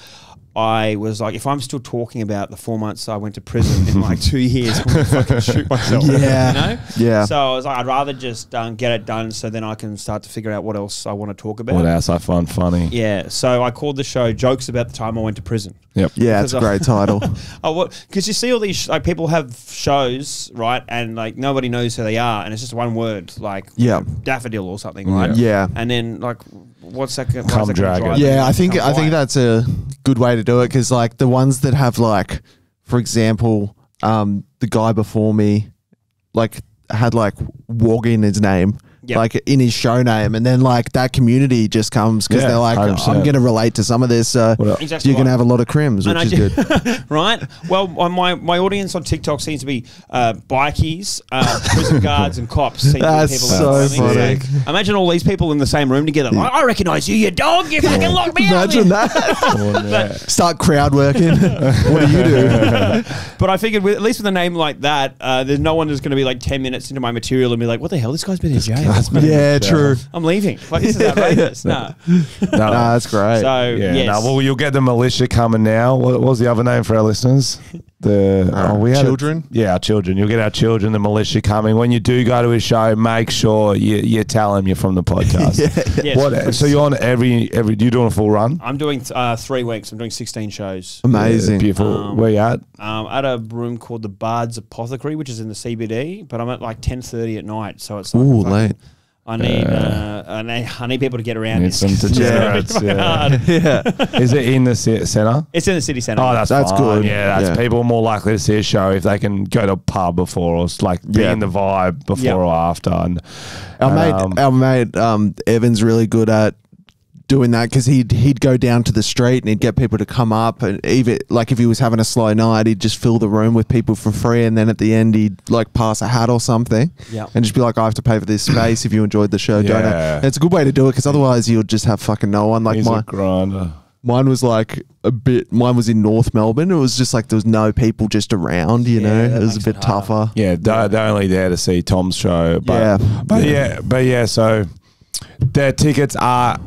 I was like, if I'm still talking about the four months I went to prison in like two years, I'm gonna fucking shoot myself. Yeah. You know? Yeah. So I was like, I'd rather just um, get it done, so then I can start to figure out what else I want to talk about. What else I find funny? Yeah. So I called the show "Jokes About the Time I Went to Prison." Yep. Yeah, it's a great title. Oh, what? Because you see all these sh- like people have shows, right? And like nobody knows who they are, and it's just one word, like Yeah. daffodil or something, right? Yeah. And then like, what's that? What's Cum that dragon. drive Yeah, I think to I think that's a good way to do it because like the ones that have like, for example, um, the guy before me, like had like Wog in his name, Yep. like in his show name, and then like that community just comes because Yeah, they're like, 100%. I'm gonna relate to some of this. Uh, Exactly you're gonna have a lot of crims, which is good. right? Well, my my audience on TikTok seems to be uh, bikies, uh, prison guards, and cops. Seem That's people so that know me. funny. So imagine all these people in the same room together. Like, I recognise you, you dog. You fucking locked me out. Imagine that. Oh. Start crowd working. what do you do? But I figured, with, at least with a name like that, uh, there's no one that's going to be like 10 minutes into my material and be like, what the hell? This guy's been in jail. Yeah, true. I'm leaving. Like, this is outrageous. no. No, Nah, that's great. So, yeah. yes. No, well, you'll get the militia coming now. What, what was the other name for our listeners? The Uh, oh, we had a- children? yeah, our children. You'll get our children. The militia coming. When you do go to a show, make sure you, you tell them you're from the podcast. Yes. What? So you're on every every. You're doing a full run. I'm doing uh, three weeks. I'm doing 16 shows Amazing. Beautiful. Um, Where you at? um, at a room called the Bard's Apothecary, which is in the CBD, but I'm at like 10.30 at night. So it's like Ooh, late. I need, uh, I need, I need people to get around. Need this. some degenerates, yeah. hard. yeah. Is it in the ci- centre? It's in the city centre. Oh, that's That's fine. good. Yeah, that's Yeah. people are more likely to see a show if they can go to a pub before or s- like be Yeah. in the vibe before Yeah. or after. And, Our and, mate, um, our mate, um, Evan's really good at doing that because he'd he'd go down to the street and he'd get people to come up and even like if he was having a slow night, he'd just fill the room with people for free, and then at the end he'd like pass a hat or something, Yeah. and just be like, I have to pay for this space if you enjoyed the show. Donate. Yeah. And it's a good way to do it because otherwise you'll just have fucking no one. Like he's my grinder. mine was like a bit. Mine was in North Melbourne. It was just like there was no people just around. You Yeah, know, it was a bit tougher. Yeah, they're, they're only there to see Tom's show. But, Yeah. but Yeah. yeah. but yeah. So their tickets are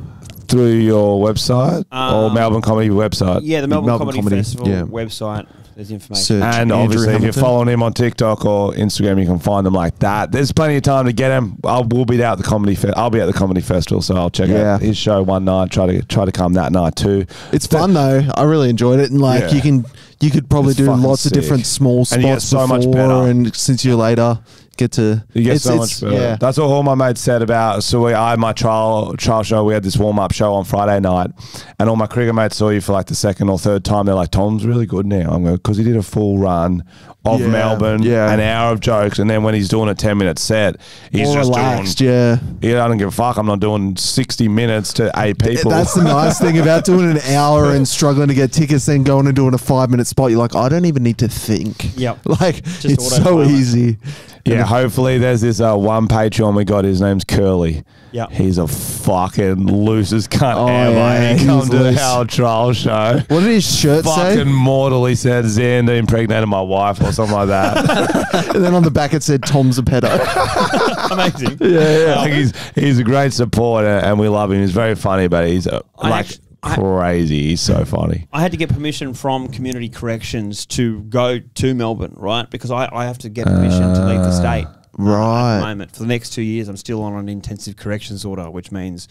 through your website or Um, Melbourne Comedy website. Yeah, the Melbourne, Melbourne Comedy, Comedy, Festival yeah. website. There's information. Search And Andrew obviously, if you're following him on TikTok or Instagram, you can find them like that. There's plenty of time to get him. I will be out at the comedy. Fe- I'll be at the comedy festival, so I'll check Yeah. out his show one night. Try to try to come that night too. It's fun though. I really enjoyed it, and like Yeah. you can you could probably It's do lots sick. of different small spots And you get so much before, better. and since you're later, get to You get it's- so it's- much better. Yeah, That's what all my mates said about. So we, I had my trial trial show. We had this warm up show on Friday night, and all my cricket mates saw you for like the second or third time. They're like, "Tom's really good now." I'm going because he did a full run of Yeah, Melbourne, yeah. an hour of jokes, and then when he's doing a ten minute set, he's more just relaxed. doing. Yeah, Yeah, I don't give a fuck. I'm not doing 60 minutes to eight people. that's the nice thing about doing an hour and struggling to get tickets, then going and doing a five minute spot. You're like, I don't even need to think. Yep. Like Just it's so autopilot. easy. Yeah, hopefully there's this uh, one Patreon we got. His name's Curly. Yeah. He's a fucking loosest cunt Oh, ever. yeah, he he's come to loose. our trial show. What did his shirt Fucking say? mortal. He said Xander impregnated my wife or something like that. and then on the back it said Tom's a pedo. Amazing. yeah, yeah. like he's he's a great supporter and we love him. He's very funny, but he's uh, like actu- I- crazy. he's so funny. I had to get permission from Community Corrections to go to Melbourne, right? Because I, I have to get permission to leave the state. Uh, At the Right. moment, for the next two years, I'm still on an intensive corrections order, which means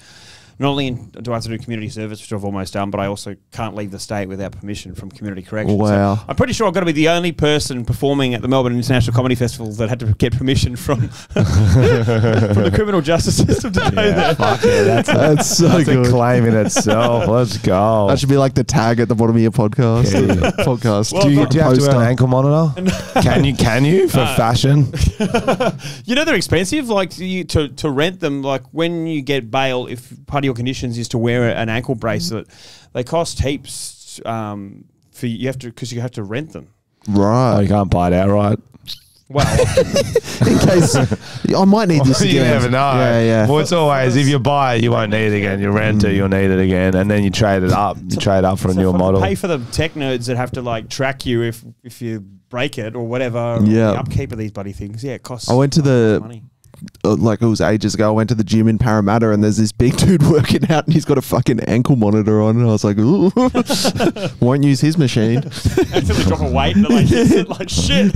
not only in- do I have to do community service, which I've almost done, but I also can't leave the state without permission from community corrections. So Wow. I'm pretty sure I've got to be the only person performing at the Melbourne International Comedy Festival that had to get permission from, from the criminal justice system to go there. fuck yeah, that's a, That's so that's a claim in itself. Let's go. That should be like the tag at the bottom of your podcast. Yeah. podcast. Well, do you, I've do you have to wear an ankle monitor? can you? Can you for uh, fashion? You know they're expensive. Like you to to rent them. Like when you get bail, if part of your conditions is to wear an ankle bracelet, they cost heaps. Um, for you have to because you have to rent them. Oh, you can't buy it outright. Well, In case I might need this you again. never know. Yeah, yeah. Well, it's always if you buy it, you won't need it again. You rent it, you'll need it again, and then you trade it up. You trade up for a so newer model. Pay for the tech nerds that have to like track you if if you break it or whatever. Yeah. the upkeep of these bloody things. Yeah, it costs. I went to the money. Uh, like it was ages ago. I went to the gym in Parramatta, and there's this big dude working out, and he's got a fucking ankle monitor on, and I was like, Ooh. won't use his machine. until they drop a weight and they're like, like shit.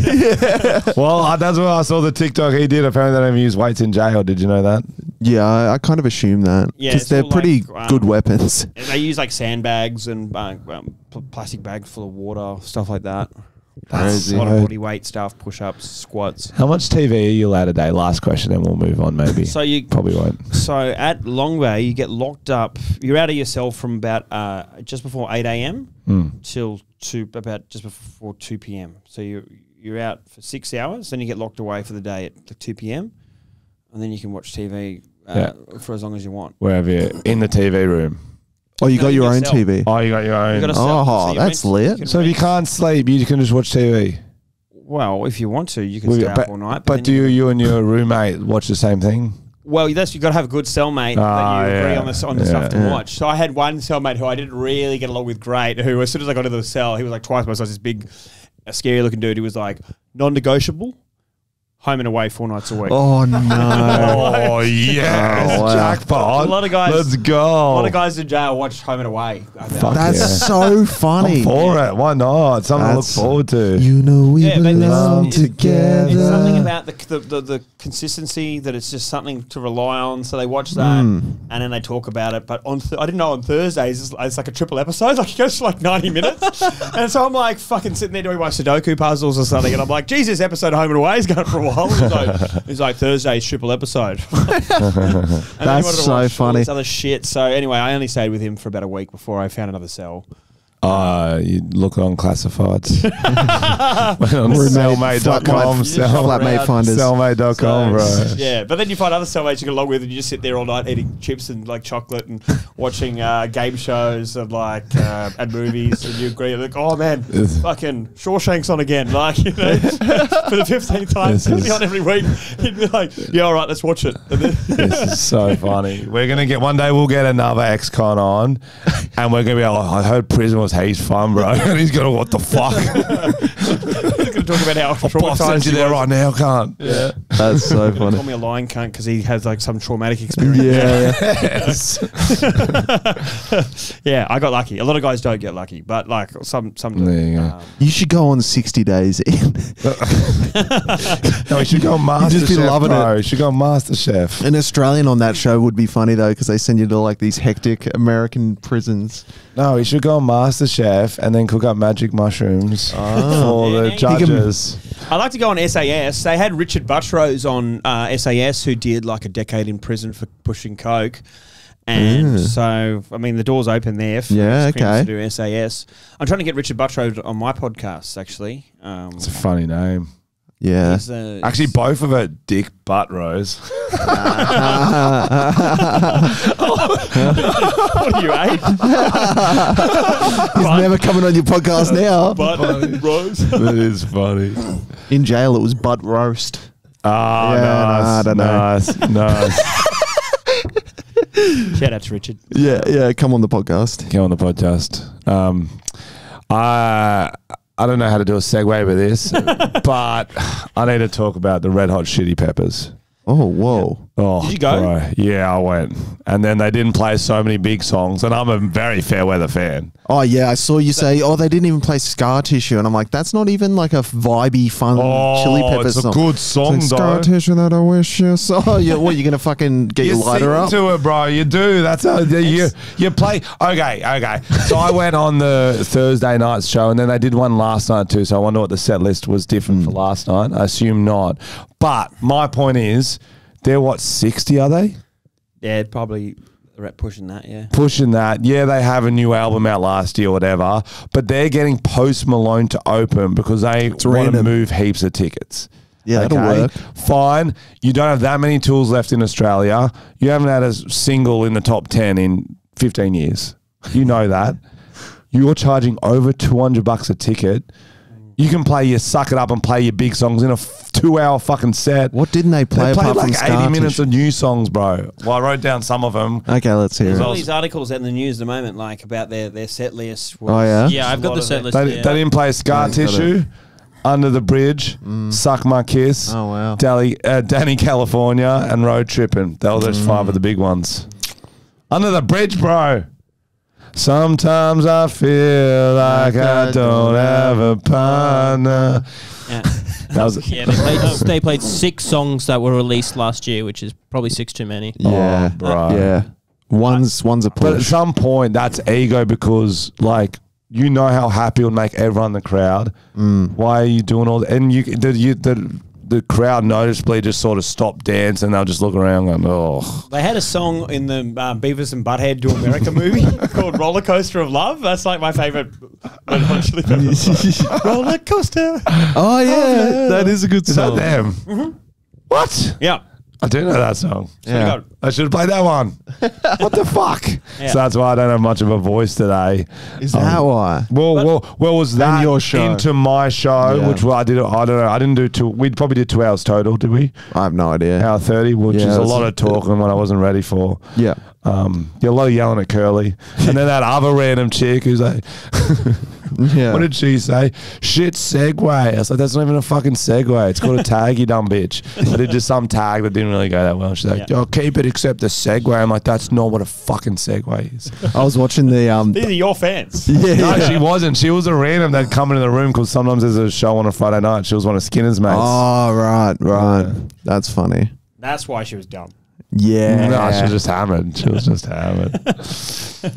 well, uh, that's where I saw the TikTok he did. Apparently, they don't even use weights in jail. Did you know that? Yeah, I, I kind of assume that Yeah, because it's they're pretty like, um, good weapons. They use like sandbags and uh, um, pl- plastic bags full of water, stuff like that. Crazy. A lot of body weight stuff, push ups, squats. How much TV are you allowed a day? Last question, then we'll move on. Maybe. So you Probably won't. so at Long Bay you get locked up. You're out of your cell from about uh, just before eight a.m. Mm. till two about just before two p.m. So you you're out for six hours, then you get locked away for the day at like two p.m. and then you can watch TV uh, for as long as you want. Wherever you're in the TV room. Oh, you No, got you your get own cell. TV. Oh, you got your own. You got a Oh, you that's rent- lit. can so if you rent- can't sleep, you can just watch TV. well, if you want to, you can Well, stay yeah, up all night. But then do you, you and your roommate watch the same thing? Well, that's you've got to have a good cellmate Ah, that you agree yeah. on the on the Yeah. stuff to Yeah. watch. So I had one cellmate who I didn't really get along with great. Who, as soon as I got into the cell, he was like twice my size. This big, uh, scary looking dude. He was like non-negotiable, home and away four nights a week. Oh no! Oh yes, Oh, wow. jackpot! A lot of guys- Let's go. A lot of guys in jail watch home and away. I bet. Fuck That's yeah. so funny. I'm for it. Why not? Something to look forward to. You know we Yeah, belong it's- together. It's something about the, the, the, the consistency that it's just something to rely on. So they watch that Mm. and then they talk about it. But on th- I didn't know on Thursdays it's, it's like a triple episode. Like it goes for like ninety minutes, and so I'm like fucking sitting there doing my Sudoku puzzles or something, and I'm like, Jesus, episode Home and Away is going for a while. It was like, it was like Thursday's triple episode. And then he That's so funny. this other shit. So anyway, I only stayed with him for about a week before I found another cell. Uh, you look on classifieds. Went on Roommate, cellmate.com, flatmate- cell, flatmate finders. cellmate.com, bro. Yeah, but then you find other cellmates you get along with, and you just sit there all night eating chips and like chocolate and watching uh, game shows and like uh, and movies, and you agree like, oh man, fucking Shawshank's on again, like you know, for the fifteenth time, This it's gonna be on every week. You'd be like, yeah, all right, let's watch it. Then, This is so funny. We're gonna get one day. We'll get another ex-con on, and we're gonna be like, oh, I heard prison was heaps fun, bro. And he's gonna, what the fuck? He's gonna talk about how Boss sent traumatized you there right now, can't. Yeah. That's so funny. Call me a lying cunt because he has like some traumatic experience. Yeah, yeah. Yeah, I got lucky. A lot of guys don't get lucky, but like some some. do. There you go. Um, You should go on 60 days in. no, we should go on MasterChef, just be loving bro. it. We should go on MasterChef. An Australian on that show would be funny though, because they send you to like these hectic American prisons. No, we should go on MasterChef and then cook up magic mushrooms for the you judges. I like to go on SAS. They had Richard Buttrose on uh, SAS, who did like a decade in prison for pushing coke. And Mm. so, I mean, the door's open there for Yeah, ex-criminals okay. to do SAS. I'm trying to get Richard Buttrose on my podcast, actually. Um, It's a funny name. Yeah. he's, uh, Actually, both of it, Dick Butt Rose. what are you, eh? He's never coming on your podcast now. But Rose. that is funny. In jail, it was butt roast. Ah, Yeah, no, I nice, don't know. nice, nice. Shout out to Richard. Yeah, yeah. Come on the podcast. Go on the podcast. Um, I I don't know how to do a segue with this, but I need to talk about the Red Hot Shitty Peppers. Oh, whoa. Oh, Did you go? bro. Yeah, I went, and then they didn't play so many big songs, and I'm a very fair weather fan. Oh yeah, I saw you say, "Oh, they didn't even play Scar Tissue," and I'm like, "That's not even like a vibey, fun Oh, Chili Peppers it's a song." good It's song, like, Scar though. Tissue that I wish you saw. Yeah, what you're gonna fucking get You your lighter sing up? to it, bro. You do. That's how you you, you play. Okay, okay. So I went on the Thursday night's show, and then they did one last night too. So I wonder what the set list was different for hmm. last night. I assume not. But my point is, they're what sixty are they? Yeah, probably they're pushing that, yeah. Pushing that. Yeah, they have a new album out last year, or whatever. But they're getting Post Malone to open because they want to move heaps of tickets. Yeah, that'll work. Fine. You don't have that many tools left in Australia. You haven't had a single in the top 10 in 15 years. You know that. You're charging over 200 bucks a ticket. You can play your suck it up and play your big songs in a f- two hour fucking set. What didn't they play They apart played like from 80 Scar minutes of new songs, bro. Well, I wrote down some of them. Okay, let's hear There's it. all these articles out in the news at the moment, like about their, their set list. Oh, yeah? Yeah, I've got the of set list. They, yeah. they didn't play Scar Yeah, got Tissue, Under the Bridge, Suck My Kiss, Oh wow. Dally, uh, Dani California, and Road Tripping. They were just five of the big ones. Under the Bridge, bro. Sometimes I feel like I don't have a partner. Yeah. That was Yeah, they played, they played six songs that were released last year, which is probably six too many. Yeah, Oh, bro. yeah. One's one's a push. But at some point, that's ego because, like, you know how happy it'll make everyone in the crowd. Mm. Why are you doing all that? And you, the, you, the, the crowd noticeably just sort of stop dancing. They'll just look around going, oh. They had a song in the um, Beavis and Butt-Head Do America movie called Roller Coaster of Love. That's like my favorite Red Hot Chili Peppers song. Roller Coaster. Oh yeah, that is a good Is that song. them? Mm-hmm. What? Yeah. I do know that song. Yeah. I should have played that one. what the fuck? Yeah. So that's why I don't have much of a voice today. Is that why? Well, well, well, was that your show. into my show, Yeah. which well, I did. I don't know. I didn't do two. We probably did two hours total, did we? I have no idea. Hour thirty, which Yeah, is a lot of talking when I wasn't ready for. Yeah. Um, yeah, a lot of yelling at Curly, and then that other random chick who's like, Yeah. "What did she say? Shit segue." I was like, "That's not even a fucking segue. It's called a tag, you dumb bitch." I did just some tag that didn't really go that well. She's like, Yeah. "Oh, keep it except the segue." I'm like, "That's not what a fucking segue is." I was watching the um. These are your fans. Yeah. No, she wasn't. She was a random that come into the room because sometimes there's a show on a Friday night. She was one of Skinner's mates. Oh right, right. Yeah. That's funny. That's why she was dumb. Yeah. No, she was just hammered. She was just hammered.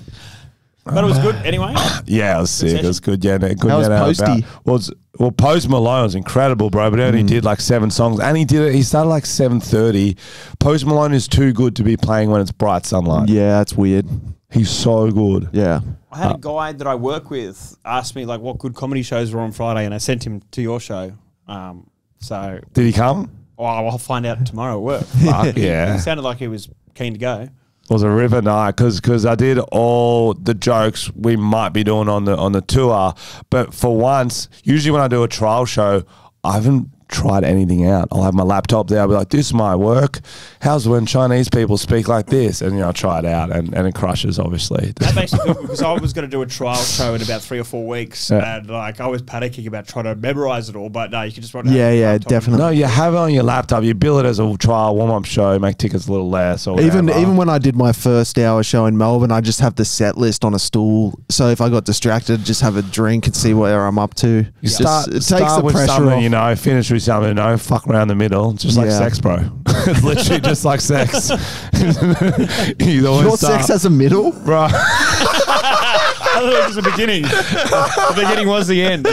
But it was good uh, anyway. Yeah, it was sick. It was good. Yeah, no, good. How was yeah, no, Posty? about- Was well, Post Malone was incredible, bro. But he only mm. did like seven songs, and he did it. He started like seven thirty. Post Malone is too good to be playing when it's bright sunlight. Yeah, that's weird. He's so good. Yeah. I had a uh, guy that I work with ask me like what good comedy shows were on Friday, and I sent him to your show. Um, so Did he come? oh, I'll find out tomorrow at work. Fuck yeah. It sounded like he was keen to go. Was a river night because I did all the jokes we might be doing on the on the tour, but for once, usually when I do a trial show, I haven't tried anything out. I'll have my laptop there. I'll be like, "This might work." How's when Chinese people speak like this? And you know, I try it out, and, and it crushes. Obviously, That makes me good because I was going to do a trial show in about three or four weeks, Yeah. and like I was panicking about trying to memorize it all. But no, you can just run. Yeah, yeah, definitely. no, you have it on your laptop. You bill it as a trial warm up show. Make tickets a little less. Or Even whatever. even when I did my first hour show in Melbourne, I just have the set list on a stool. So if I got distracted, just have a drink and see where I'm up to. You Just- start, it takes start the with pressure something, off. you know, finish with something, you know, fuck around the middle. Just like Yeah. sex, bro. it's literally just like sex. you always Your start- sex has a middle. Bro, I thought it was the beginning. the beginning was the end.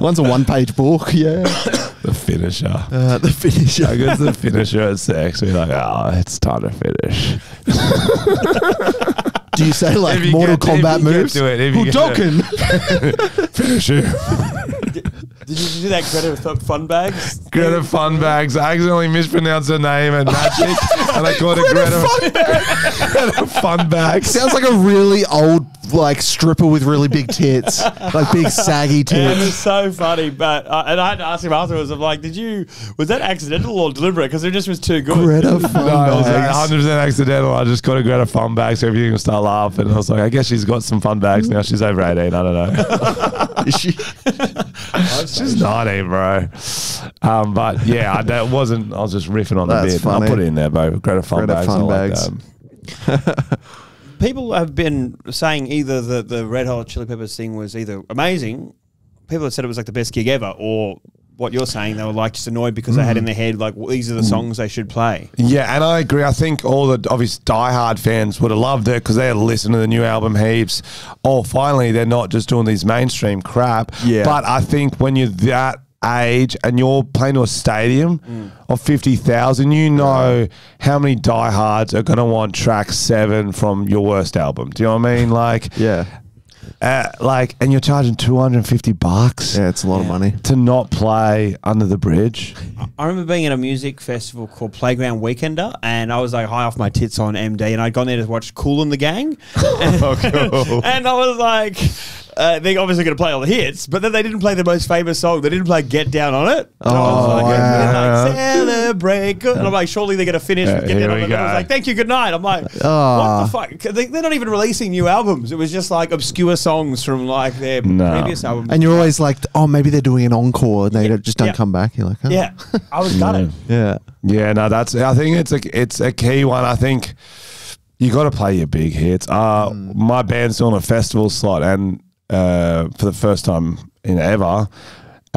One's a one-page book. Yeah. the finisher. Uh, the finisher. I guess the finisher at sex. We're like, oh, it's time to finish. Do you say like If you Mortal get- if Kombat you get moves? to it, if you get to Hadouken. Finish it. Did you do that Greta Th- Fun Bags? Greta Fun Bags. I accidentally mispronounced her name and Magic, and I called it Greta, Greta Fun Bags. Sounds like a really old like stripper with really big tits, like big saggy Yeah, it was so funny, but uh, and I had to ask him afterwards. I'm like, "Did you? Was that accidental or deliberate? Because it just was too good." Greta Fun No, it was Bags. 100 percent accidental. I just got a Greta fun Bags. so everything will start laughing. I was like, I guess she's got some fun bags now. She's over 18. I don't know. Is she? She's 19, bro. Um, but yeah, I, that wasn't. I was just riffing on the That's bit. funny. I'll put it in there, bro. Greta fun Greta bags. fun I like bags. People have been saying either the the Red Hot Chili Peppers thing was either amazing. People have said it was like the best gig ever, or what you're saying they were like just annoyed because they had in mm. their head like well, these are the songs they should play. Yeah, and I agree. I think all the obvious diehard fans would have loved it because they had listened to the new album heaps. Oh, finally, they're not just doing these mainstream crap. Yeah. But I think when you're that age and you're playing to a stadium mm. of 50,000, you know how many diehards are going to want track seven from your worst album. Do you know what I mean? Like, Yeah. Uh, like, and you're charging 250 bucks Yeah, it's a lot of money. to not play Under the Bridge. I remember being at a music festival called Playground Weekender, and I was like high off my tits on MD, and I'd gone there to watch Kool and the Gang. And, cool. and I was like, uh, they're obviously going to play all the hits, but then they didn't play the most famous song. They didn't play Get Down on it. And I was Oh, like, wow. like, celebrate. Good. And I'm like, surely they're going to finish Yeah, with Get Down on it. And I was go. like, thank you, good night. I'm like, Ah. what the fuck? They, they're not even releasing new albums. It was just like obscure songs from like their No. previous albums. And you're always like, oh, maybe they're doing an encore and they Yeah, just don't yeah. come back. You're like, oh. yeah, I was gutted. Yeah. Yeah, no, that's. I think it's a it's a key one. I think you got to play your big hits. Uh, my band's doing a festival slot, and uh, for the first time in ever.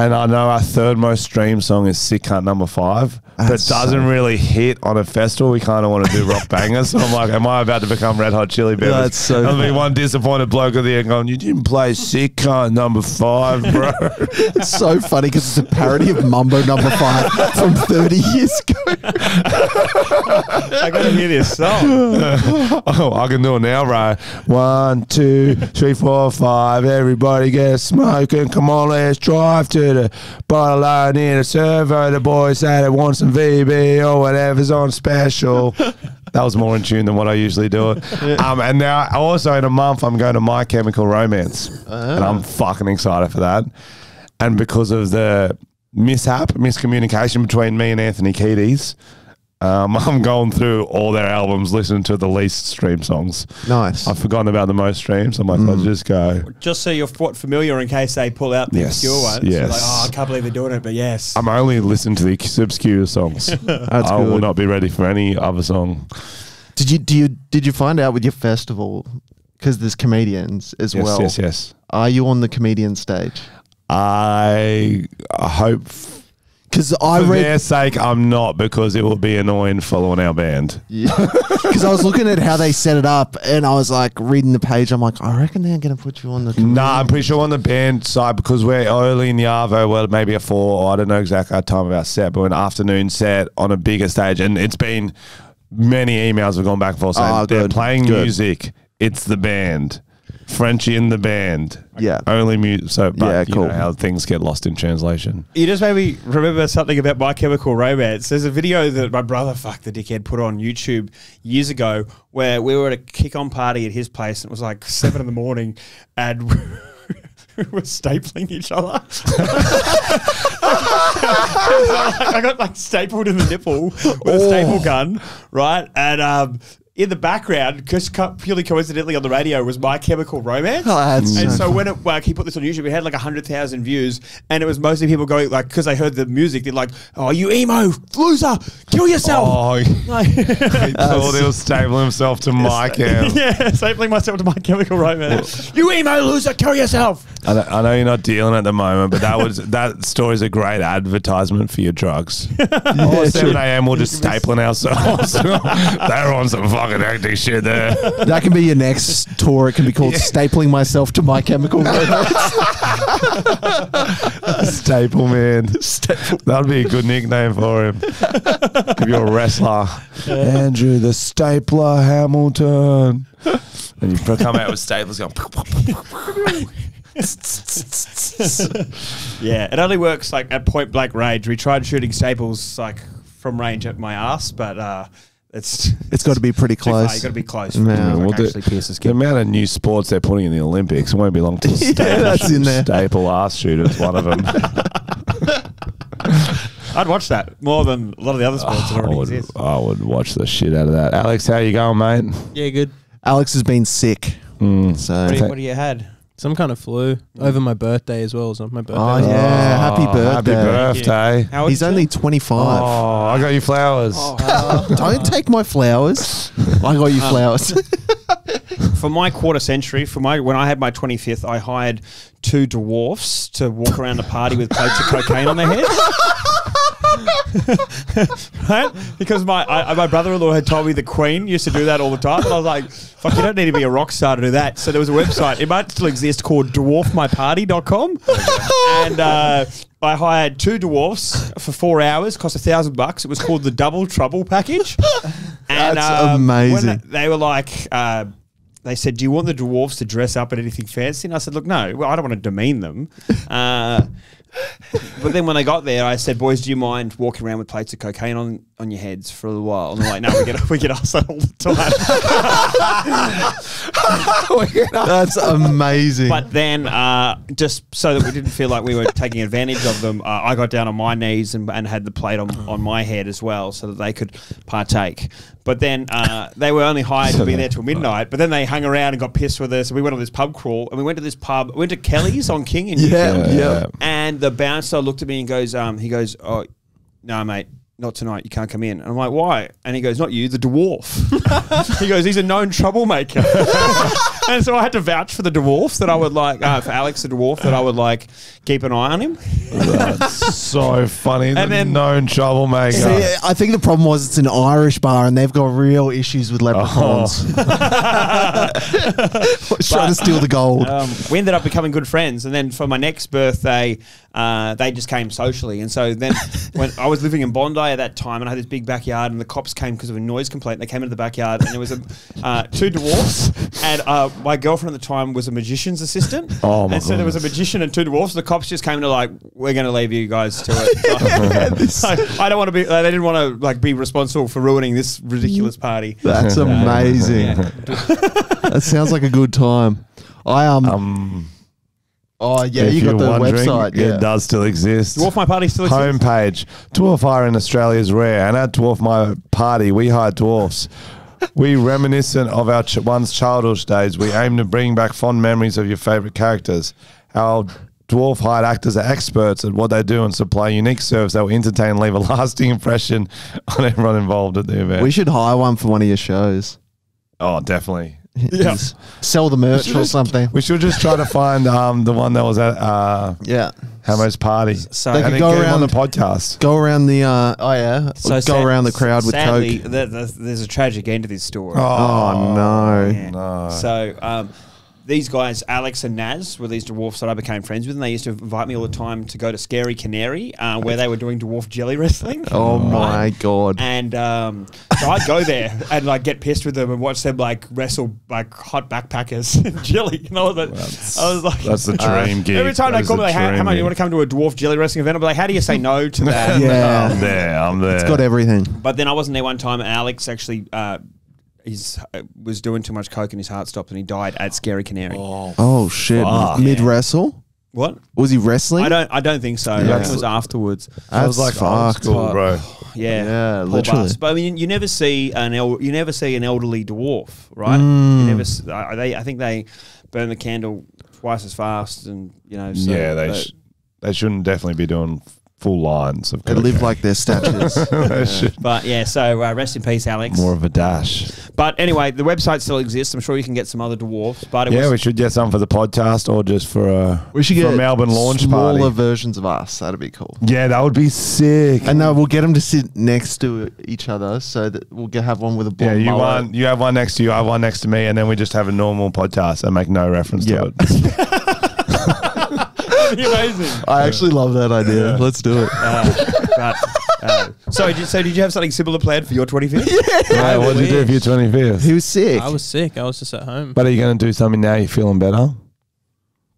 And I know our third most streamed song is Sick Cunt number five. That's that doesn't so- really hit on a festival. We kind of want to do rock bangers. So I'm like, am I about to become Red Hot Chili Peppers? That's so I'll be one disappointed bloke at the end going, you didn't play Sick Cunt number five, bro. It's so funny because it's a parody of Mambo Number Five from 30 years ago. I got to hear this song. oh, I can do it now, bro. One, two, three, four, five. Everybody get smoking. Come on, let's drive to the bottle line near a servo. The boys say they want some VB or whatever's on special. That was more in tune than what I usually do it. Um, and now, also in a month, I'm going to My Chemical Romance, and I'm fucking excited for that. And because of the mishap, miscommunication between me and Anthony Kiedis, um, I'm going through all their albums, listening to the least stream songs. Nice. I've forgotten about the most streams. I'm like, I'll just go. Just so you're f- familiar in case they pull out the Yes, obscure ones. You're yes. Like, oh, I can't believe they're doing it, but yes. I'm only listening to the obscure songs. That's I will not be ready for any other song. Did you do you did you find out with your festival because there's comedians as Yes, well? yes, yes. Are you on the comedian stage? I I hope Because I For read their sake, I'm not because it will be annoying following our band. because I was looking at how they set it up, and I was like reading the page. I'm like, I reckon they're going to put you on the. Nah, I'm pretty sure on the band side because we're early in the Arvo, well, maybe a four, or I don't know exactly our time of our set, but an afternoon set on a bigger stage. And it's been many emails have gone back and forth saying Oh, they're good, playing good. music. It's the band. Frenchy in the band. Yeah. Only music. So, but Yeah, you cool. know how things get lost in translation. You just made me remember something about My Chemical Romance. There's a video that my brother, fuck the dickhead, put on YouTube years ago where we were at a kick-on party at his place and it was like seven in the morning and we were stapling each other. I got like stapled in the nipple with a staple gun, right? And um, in the background, just co- purely coincidentally on the radio, was My Chemical Romance. Oh, that's and so so when it, like, he put this on YouTube, it had like 100,000 views, and it was mostly people going, like, because they heard the music, they're like, oh, you emo, loser, kill yourself. Oh, he thought he was stapling himself to My Chem. yeah, stapling myself to My Chemical Romance. you emo, loser, kill yourself. I know, I know you're not dealing at the moment, but that was that story's a great advertisement for your drugs. oh, 7 a.m. we're just stapling ourselves. They're on some fucking hectic shit there. That can be your next tour. It can be called "Stapling Myself to My Chemical Romance." Staple man. That'd be a good nickname for him. if you're a wrestler. Andrew the Stapler Hamilton. And you come out with staplers going. Yeah, it only works like at point blank range. We tried shooting staples like from range at my ass, but uh, it's It's got to be pretty too far. close. You got to be close. Yeah. for it to, like, the- actually the The amount of new sports they're putting in the Olympics, it won't be long till Yeah, staple, that's in there. staple ass shooters, one of them. I'd watch that more than a lot of the other sports that I already would, exist. I would watch the shit out of that. Alex, how you going, mate? Yeah, good. Alex has been sick, Mm. so. What do you, what do you had? Some kind of flu over my birthday as well. It's not my birthday. Oh, yeah. happy birthday. Happy birthday. birthday. How old He's is only he? 25. Oh, I got you flowers. Oh, Don't take my flowers. I got you flowers. Um, for my quarter century, for my when I had my 25th, I hired two dwarfs to walk around the party with plates of cocaine on their heads. right? Because my I, my brother-in-law had told me the Queen used to do that all the time, and I was like, "Fuck, you don't need to be a rock star to do that." So there was a website; it might still exist called dwarfmyparty.com, and uh, I hired two dwarfs for four hours, cost a thousand bucks. It was called the Double Trouble package. And, That's um, amazing. they were like. Uh, they said, "Do you want the dwarfs to dress up in anything fancy?" And I said, "Look, no. Well, I don't want to demean them." Uh, but then when I got there, I said, "Boys, do you mind walking around with plates of cocaine on, on your heads for a little while?" And they're like, "No, we get we get asked that all the time." That's amazing. but then, uh, just so that we didn't feel like we were taking advantage of them, uh, I got down on my knees and, and had the plate on, on my head as well, so that they could partake. But then uh, they were only hired to be there till midnight. But then they hung around and got pissed with us. And we went on this pub crawl, and we went to this pub. We went to Kelly's on King in yeah, Newfield. yeah. And the bouncer looked at me and goes, um, he goes, oh, no, mate, not tonight. You can't come in. And I'm like, why? And he goes, not you, the dwarf. he goes, he's a known troublemaker. and so I had to vouch for the dwarf that I would like, uh, for Alex the dwarf that I would like keep an eye on him. That's so funny. And And then then- known troublemaker. See, I think the problem was it's an Irish bar and they've got real issues with leprechauns. trying to steal the gold. Um, we ended up becoming good friends, and then for my next birthday, uh, they just came socially. And so then, when I was living in Bondi at that time, and I had this big backyard, and the cops came because of a noise complaint. They came into the backyard, and there was a, uh, two dwarfs, and uh, my girlfriend at the time was a magician's assistant. Oh, my And so there was a magician and two dwarfs. The cops just came to like, we're going to leave you guys to it. So, I don't want to be. They didn't want to like be responsible for ruining this ridiculous party. That's amazing. Yeah. That sounds like a good time. I um, Um, oh yeah, if you got you're the wondering, website. Yeah. It does still exist. Dwarf My Party still exists. Homepage. Dwarf hire in Australia is rare, and at Dwarf My Party, we hire dwarfs. we reminiscent of our ch- once childhood days. We aim to bring back fond memories of your favourite characters. Our dwarf hired actors are experts at what they do and supply unique service that will entertain and leave a lasting impression on everyone involved at the event. We should hire one for one of your shows. oh, definitely. Yeah. Is Sell the merch or something. We should just try to find um, the one that was at uh, Yeah. Hamo's party. So- They could go get on around- the podcast. Go around the uh oh yeah. So go sad- around the crowd with sadly, coke. th- th- there's a tragic end to this story. Oh, no. Yeah. no. So um, these guys, Alex and Naz, were these dwarfs that I became friends with, and they used to invite me all the time to go to Scary Canary, uh, where they were doing dwarf jelly wrestling. Oh my god. And um, so I'd go there and like get pissed with them and watch them like wrestle like hot backpackers in jelly. You know was like, I was like, That's the dream gig. every time they call me like, how, dream how much you want to come to a dwarf jelly wrestling event? I'd be like, how do you say no to that? Yeah. I'm there. I'm there. It's got everything. But then I wasn't there one time, and Alex actually uh, he's, uh, was doing too much coke and his heart stopped, and he died at Scary Canary. Oh shit. Fuck. Mid wrestle? What? Was he wrestling? I don't. I don't think so. Yeah. It was afterwards. That was like old fucked. school, bro. Yeah, Yeah, Poor literally. bastard. But I mean, you never see an el- you never see an elderly dwarf, right? Mm. You never. s- I, they, I think they burn the candle twice as fast, and you know. So, yeah, they but- sh- they shouldn't definitely be doing full lines of. They live cocaine. like their statues. They But yeah, so uh, rest in peace, Alex. more of a dash. But anyway, the website still exists. I'm sure you can get some other dwarfs. But it Yeah, was we should get some for the podcast or just for a We should for get a Melbourne launch smaller party. versions of us. That'd be cool. Yeah, that would be sick. And no, we'll get them to sit next to each other so that we'll get, have one with a yeah, you mullet. one, you have one next to you, I have one next to me, and then we just have a normal podcast and make no reference Yeah. to it. amazing. I actually love that idea. Let's do it. Uh, but, uh, so, did, so did you have something similar planned for your 25th? Yeah, what did you do for your twenty fifth? He was sick. I was sick. I was just at home. But are you going to do something now? You're feeling better?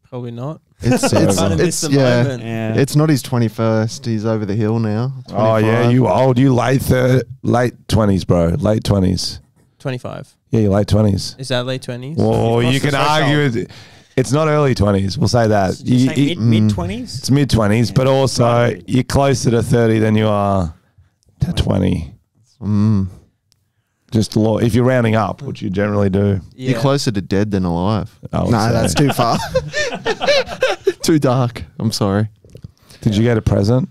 Probably not. It's It's it's, kind of it's the yeah. moment. Yeah. It's not his twenty first. He's over the hill now. Oh yeah, 25. you old. You late thir- late twenties, bro. Late twenties. 25. Yeah, you late twenties. Is that late 20s? Well, What's you the can argue with. It's not early twenties. We'll say that. Did you You- say you- mid mm. mid twenties? it's mid twenties, but also you're closer to thirty than you are to twenty. Mm. Just law. If you're rounding up, which you generally do. yeah. You're closer to dead than alive. No, say. that's too far. too dark. I'm sorry. Did you get a present?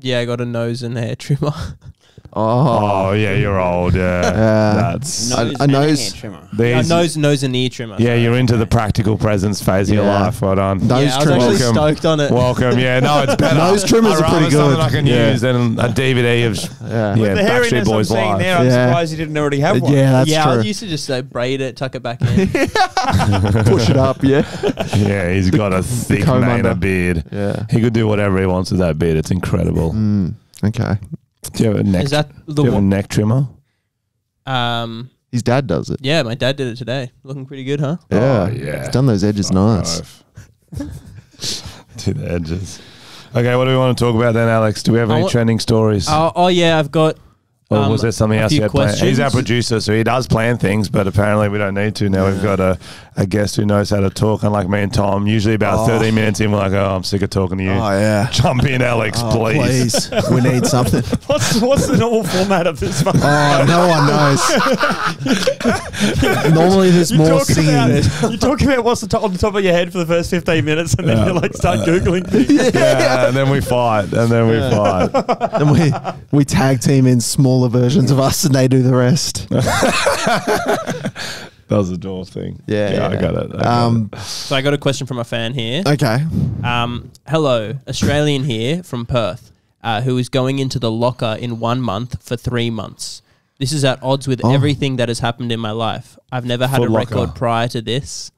Yeah, I got a nose and hair trimmer. Oh, Oh yeah, you're old. Yeah, Yeah. that's No. Nose a and nose- hair trimmer. Yeah, these. nose, nose and ear trimmer. Yeah, sorry. you're into the practical presence phase of your Yeah. life. Well done. Nose yeah, I was trimmer. actually Welcome. stoked on it. Welcome. Yeah, no, it's better. Nose trimmers I'd are pretty rather something good. I can Yeah. use than a DVD of yeah. yeah, the Backstreet hairiness I'm Boys seeing live. there, I'm Yeah. surprised you didn't already have one. yeah, that's yeah, I true. used to just uh, braid it, tuck it back in. Push it up. Yeah. Yeah, he's got a thick comb mane under. of beard. Yeah. He could do whatever he wants with that beard. It's incredible. Mm. Okay. Do you have a neck? Is that the do you have a one? neck trimmer? Um, His dad does it. yeah, my dad did it today. Looking pretty good, huh? Yeah. Oh, yeah. He's done those edges nice. to the edges. Okay, what do we want to talk about then, Alex? Do we have I any wa- trending stories? Oh, oh yeah, I've got. Or um, was there something else few you had planned? He's our producer, so he does plan things, but apparently we don't need to. Now we've got a, a guest who knows how to talk, unlike me and Tom. Usually about Oh. 30 minutes in, we're like, oh, I'm sick of talking to you. Oh yeah. Jump in, Alex, Oh, please. please. we need something. What's what's the normal format of this? fucking- Oh, no one knows. Normally, there's You more talk singing. about you talk about what's the top, on the top of your head for the first fifteen minutes, and then Yeah. you like start googling things. yeah, and then we fight, and then we fight. and we we tag team in smaller versions of us, and they do the rest. That was a door thing. Yeah, I yeah. got it. I got Um, So I got a question from a fan here. okay. Um, hello, Australian here from Perth, uh, who is going into the locker in one month for three months. This is at odds with Oh. everything that has happened in my life. I've never had Foot a Locker. record prior to this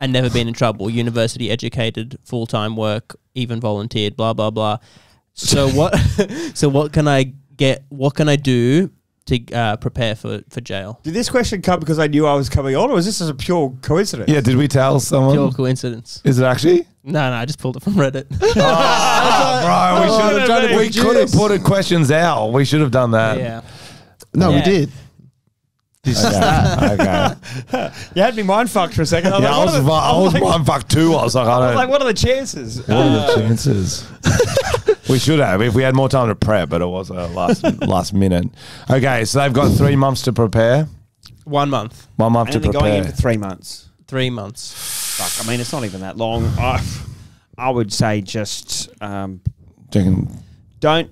and never been in trouble. University educated, full time work, even volunteered, blah blah blah. So what? so what can I get? What can I do to uh, prepare for for jail? Did this question come because I knew I was coming on, or was this just a pure coincidence? Yeah, did we tell someone? Pure coincidence. Is it actually? No, no, I just pulled it from Reddit. Oh, bro, we should I'm trying to have. We produce. could have put the questions out. We should have done that. yeah. No, we Yeah. did. Okay. okay. You had me mind fucked for a second. I was Yeah, I like, was, what are the- I I'm was like- mind fucked too. I was like, I I was don't. like, what are the chances? what are the chances? We should have if we had more time to prep, but it was a last last minute. Okay, so they've got three months to prepare. One month, One month and to then going in prepare. for three months. three months. Fuck, I mean, it's not even that long. I, I would say just um, Do you reckon- don't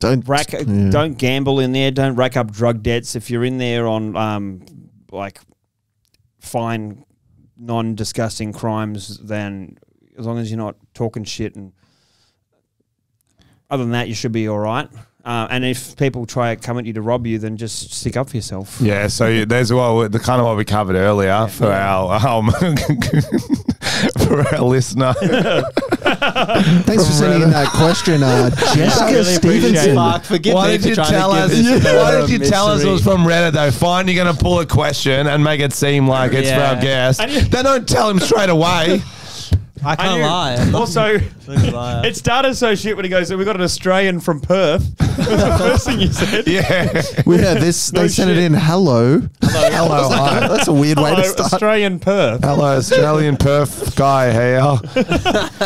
Don't rack, yeah. don't gamble in there. Don't rack up drug debts if you're in there on um, like fine, non-disgusting crimes, then as long as you're not talking shit and other than that, you should be all right. Uh, and if people try to come at you to rob you, then just stick up for yourself. Yeah, so you- there's well the kind of what we covered earlier for our um, for our listener. Thanks for sending in that question, uh, Jessica really appreciate Stevenson. it. Fuck, forgive Why me did you tell us? give Why did you tell us it was from Reddit though? Fine, you're going to pull a question and make it seem like it's for our guest. And Then don't tell him straight away. I And can't you- lie. Also, a liar. it started so shit when he goes, "We got an Australian from Perth." the first thing you said. Yeah. We had this. No they sent it in. Hello. Hello, hi. That's a weird way Hello, to start. Australian Perth. Hello, Australian Perth guy here.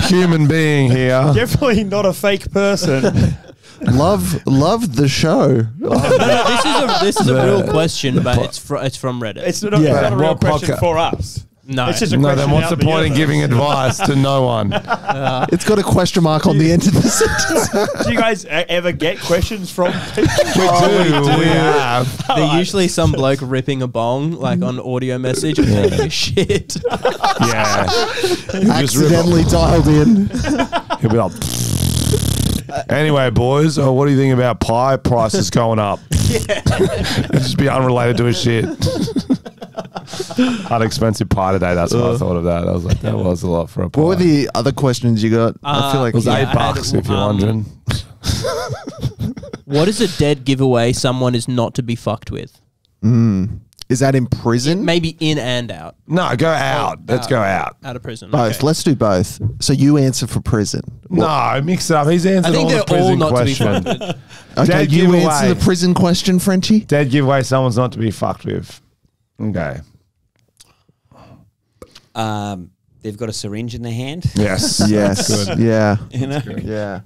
Human being here. Definitely not a fake person. Love, love the show. No, no, this is a this is a real question, but it's fr- it's from Reddit. It's not, Yeah. it's not a real What question podca- for us. No, It's just a No, then what's the point in giving advice to no one? It's got a question mark on the end of the sentence. Do you guys ever get questions from people? Oh, we have. They're usually some bloke ripping a bong, like on audio message, and taking shit. Yeah. Accidentally dialed in. He'll be like. Anyway, boys, uh, what do you think about pie prices going up? Yeah. just be unrelated to his shit. Had expensive pie today. That's what I thought of that. I was like, that was a lot for a pie. What were the other questions you got? I feel Uh, like It was Yeah, eight I had, bucks, if you're um, wondering. What is a dead giveaway someone is not to be fucked with? is that in prison? Maybe in and out. No, go out. Let's go out. Out of prison. both. Okay. Let's do both. So you answer for prison. No, mix it up. He's answered I think all they're the prison all not to be questions. with. Okay, Dead you giveaway. answer the prison question, Frenchy. Dead giveaway someone's not to be fucked with. Okay. Um, they've got a syringe in their hand. Yes. Yes. Good. Yeah. You know, Yeah.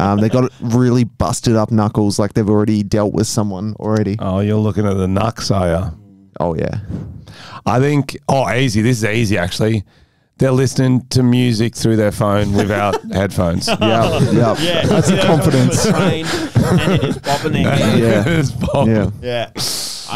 Um, they got really busted up knuckles, like they've already dealt with someone already. Oh, you're looking at the knucks, are you? Oh yeah. I think, oh, easy. This is easy, actually. They're listening to music through their phone without headphones. Yeah. Yeah. yeah, That's the yeah, confidence. on the train, and it is bopping. Yeah. It's Bob. Yeah. Yeah.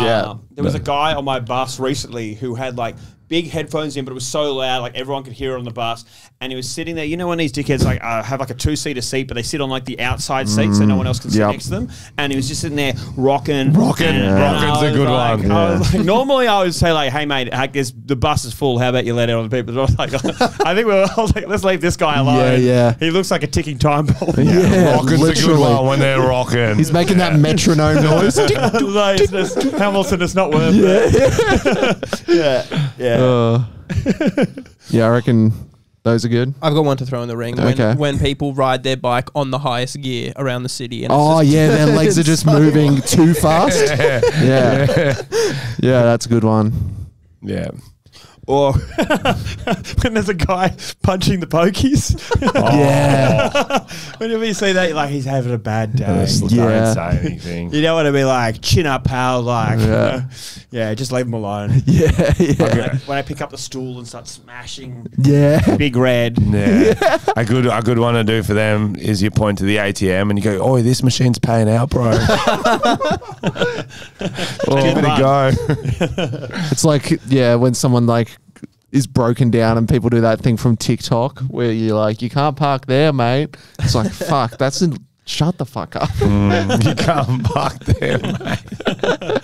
Yeah. Um, there was a guy on my bus recently who had like big headphones in, but it was so loud, like everyone could hear it on the bus. And he was sitting there. You know when these dickheads like uh, have like a two seater seat, but they sit on like the outside seat, so no one else can sit Yep. next to them. And he was just sitting there rocking, Rocking. and- Yeah. Rocking's a good like- one. I was like, normally I would say like, "Hey mate, heck, this, the bus is full. How about you let out other people?" But I was like, I think we were. I was like, let's leave this guy alone. Yeah, yeah. He looks like a ticking time bomb. Yeah, Rocking's a good literally. one when they're rocking. He's making that metronome noise. like, it's just, Hamilton is not worth it. yeah, yeah. Uh, yeah, I reckon those are good. I've got one to throw in the ring. When, Okay. when people ride their bike on the highest gear around the city. And it's Oh just- yeah, their legs are just moving too fast. Yeah, yeah, that's a good one. yeah. Or when there's a guy punching the pokies. Yeah, Whenever you see that, you're like, he's having a bad day. Just Yeah. Don't say anything. You don't want to be like, chin up, pal. Like, Yeah. yeah, yeah just leave him alone. yeah, yeah, When I- when I pick up the stool and start smashing yeah. Big Red. Yeah. A good a good one to do for them is you point to the ATM and you go, Oh, this machine's paying out, bro. Give it a go. It's like yeah, when someone like is broken down and people do that thing from TikTok where you're like, you can't park there, mate. It's like fuck, that's in, shut the fuck up. Mm, you can't park there, mate.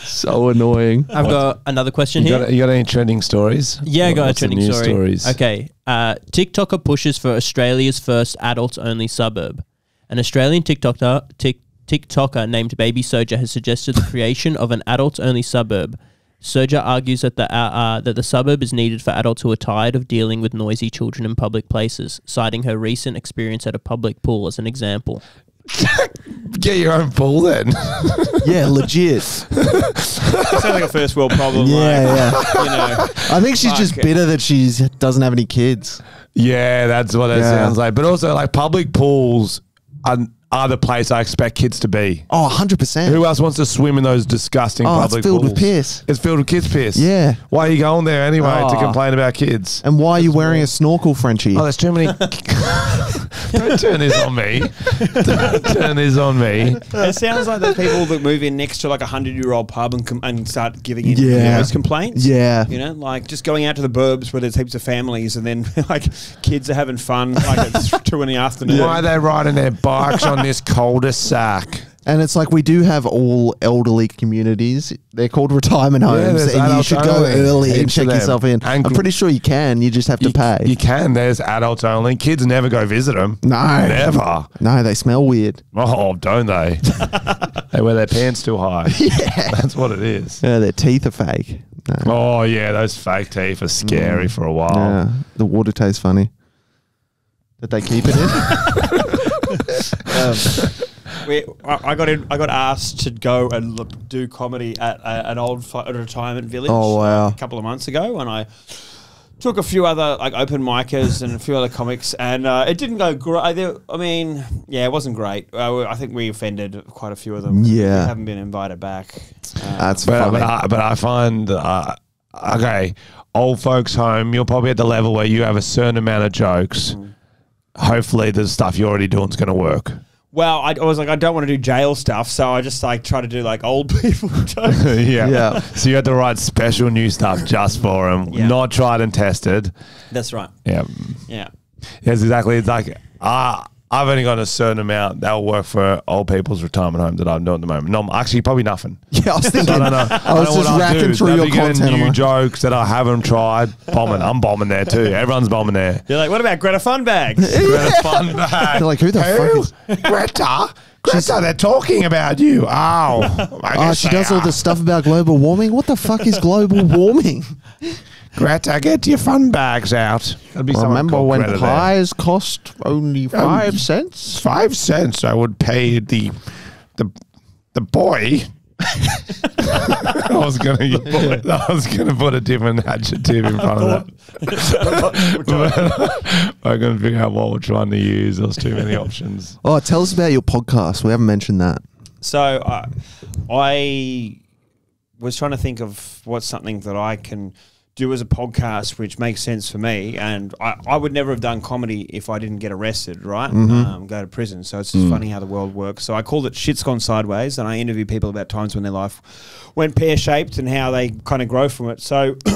so annoying. I've got another question You here. got, you got any trending stories? Yeah, I got a trending news story. stories? Okay. Uh, TikToker pushes for Australia's first adults only suburb. An Australian TikToker, Tik, TikToker named Baby Soja has suggested the creation of an adults only suburb. Soja argues that the, uh, uh, that the suburb is needed for adults who are tired of dealing with noisy children in public places, citing her recent experience at a public pool as an example. Get your own pool then. Yeah, legit. Sounds like a first world problem. Yeah, like, yeah. You know, I think she's just bitter that she doesn't have any kids. yeah, that's what it Yeah. sounds like. But also, like public pools are, are the place I expect kids to be. Oh, 100%. Who else wants to swim in those disgusting Oh, it's public filled with piss. It's filled with kids' piss. Yeah. Why are you going there anyway to Oh. complain about kids? And why are you wearing a snorkel, Frenchy? Oh, there's too many. Don't turn this on me. Don't turn this on me. It sounds like the people that move in next to like a hundred year old pub and, com- and start giving in Yeah. those complaints. Yeah. You know, like just going out to the burbs where there's heaps of families and then like kids are having fun like it's two in the afternoon. Why are they riding their bikes on this cul-de-sac? And it's like we do have all elderly communities. They're called retirement homes, there's and you adults should go only. early and Heaps check of them. yourself in. And I'm pretty sure you can. You just have to You, pay. you can. There's adults only. Kids never go visit them. no, Never. no, they smell weird. Oh, don't they? they wear their pants too high. Yeah, That's what it is. yeah their teeth are fake. No. Oh yeah, those fake teeth are scary mm. for a while. Yeah, the water tastes funny. That they keep it in. We, I I got in, I got asked to go and look, do comedy at a, an old fi- retirement village. Oh, wow. A couple of months ago, and I took a few other like open micers and a few other comics, and uh, it didn't go great. I mean, yeah, it wasn't great. Uh, I think we offended quite a few of them. Yeah. we haven't been invited back. Uh, That's But, funny. but, I, but I find, uh, okay, old folks home, you're probably at the level where you have a certain amount of jokes. Mm. Hopefully, the stuff you're already doing is going to work. well, I, I was like, I don't want to do jail stuff, so I just like try to do like old people jokes. yeah. Yeah. So you had to write special new stuff just for them, Yeah. not tried and tested. That's right. Yeah. Yeah. Yes, exactly. It's like, ah, I've only got a certain amount that will work for old people's retirement home that I'm doing at the moment. No, actually, probably nothing. yeah, I was thinking. I don't know. I was don't just what racking through They'll your be content. New like, jokes that I haven't tried. Bombing. I'm bombing there too. Everyone's bombing there. You're like, what about Greta Funbags? Greta fun bag. They're like, who the fuck is- Greta? Greta, they're talking about you. Oh, I Oh, she they does all are. this stuff about global warming. What the fuck is global warming? Greta, get your fun bags out. That'd be someone Remember when Greta there. pies cost only five cents? Five cents I would pay the the the boy. I was gonna I was gonna put a different adjective in front of that. I couldn't figure out what we're trying to use. There was too many options. Oh, tell us about your podcast. We haven't mentioned that. So uh, I was trying to think of what's something that I can do as a podcast which makes sense for me. And I, I would never have done comedy if I didn't get arrested, right? Um, go to prison. So it's just funny how the world works. So I called it Shit's Gone Sideways and I interview people about times when their life went pear shaped and how they kind of grow from it. So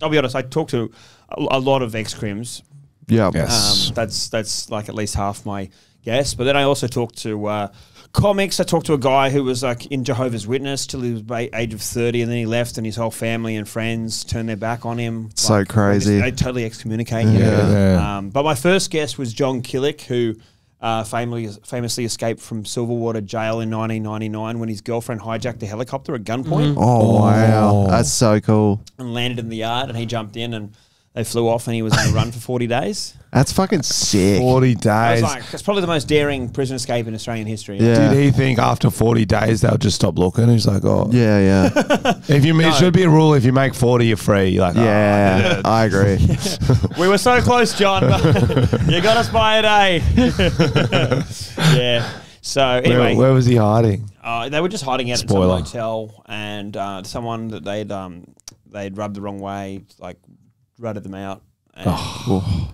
I'll be honest, I talk to a, a lot of ex crims Yeah. Yes. um, that's that's like at least half my guess. But then I also talked to uh, comics. I talked to a guy who was like in Jehovah's Witness till he was ba- age of thirty, and then he left, and his whole family and friends turned their back on him. So Like, crazy. They totally excommunicate you. Yeah. Yeah. Um, but my first guest was John Killick, who. Uh, famously, famously escaped from Silverwater jail in 1999 when his girlfriend hijacked a helicopter at gunpoint Oh, wow. Oh. That's so cool. and landed in the yard. And he jumped in and they flew off, and he was on the run for 40 days. That's fucking sick. Forty I was days. like, it's probably the most daring prison escape in Australian history. Yeah. Did he think after forty days they'll just stop looking? He's like, oh, Yeah, yeah. If you it should be a rule: if you make forty, you're free. You're like, oh, Yeah, I agree. We were so close, John. But you got us by a day. yeah. So where, anyway, where was he hiding? uh, they were just hiding out Spoiler. at some hotel, and uh, someone that they'd um, they'd rubbed the wrong way, like rutted them out. And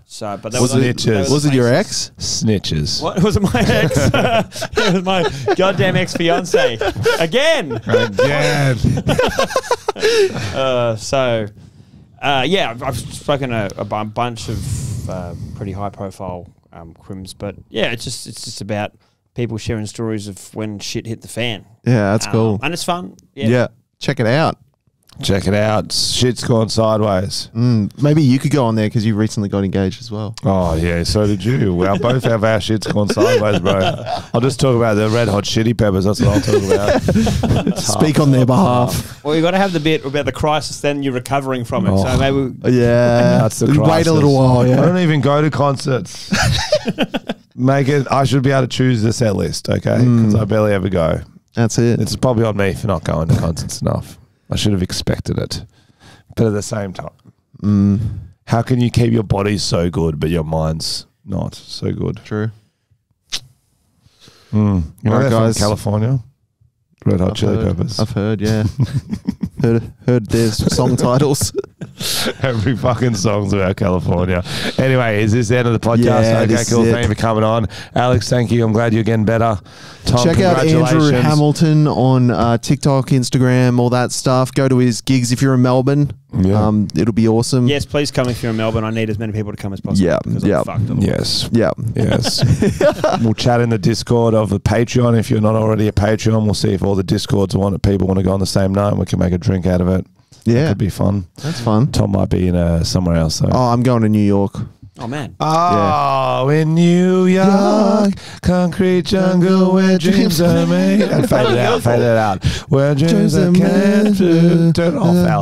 So, but they Was were it- those- they Was it your ex? Snitches. What was it? My ex? it was my goddamn ex fiance again. Again. Uh, so, uh, yeah, I've, I've spoken to a, bunch of uh, pretty high profile um, crims, but yeah, it's just it's just about people sharing stories of when shit hit the fan. Yeah, that's Um, cool. and it's fun. Yeah. Yeah. check it out. Check it out. Shit's gone sideways. Mm, maybe you could go on there because you recently got engaged as well. Oh yeah, so did you. We both have our shit's gone sideways, bro. I'll just talk about the red hot shitty peppers. That's what I'll talk about. Speak on their behalf. Well, you got to have the bit about the crisis, then you're recovering from it. So Oh. maybe we- Yeah, That's the crisis. Wait a little while. I don't even go to concerts. Make it. I should be able to choose the set list, okay? Because I barely ever go. that's it. It's probably on me for not going to concerts enough. I should have expected it. But at the same time, Mm, how can you keep your body so good but your mind's not so good? true. Mm. You know Alright, they're from guys. California. Red Hot I've Chili heard- Peppers. I've heard, yeah. heard heard their song titles. Every fucking song's about California. Anyway, is this the end of the podcast? Yeah, okay, cool. it. Thank you for coming on. Alex, thank you. I'm glad you're getting better. Tom, Check out Andrew. Hamilton on uh, TikTok, Instagram, all that stuff. Go to his gigs if you're in Melbourne. Yeah. Um, it'll be awesome. Yes, please come if you're in Melbourne. I need as many people to come as possible. Yeah, because I'm yeah. fucked. Yes. Yeah. Yes. we'll chat in the Discord of the Patreon. If you're not already a Patreon, we'll see if all the Discords want it people want to go on the same night and we can make a drink out of it. Yeah. It could be fun. That's fun. Tom might be in uh, somewhere else though. Oh, I'm going to New York. Oh man. Oh, in New York, concrete jungle where dreams are made. And fade it out, fade it out. Where dreams are Dreams are kept. made. Turn it off, Alex.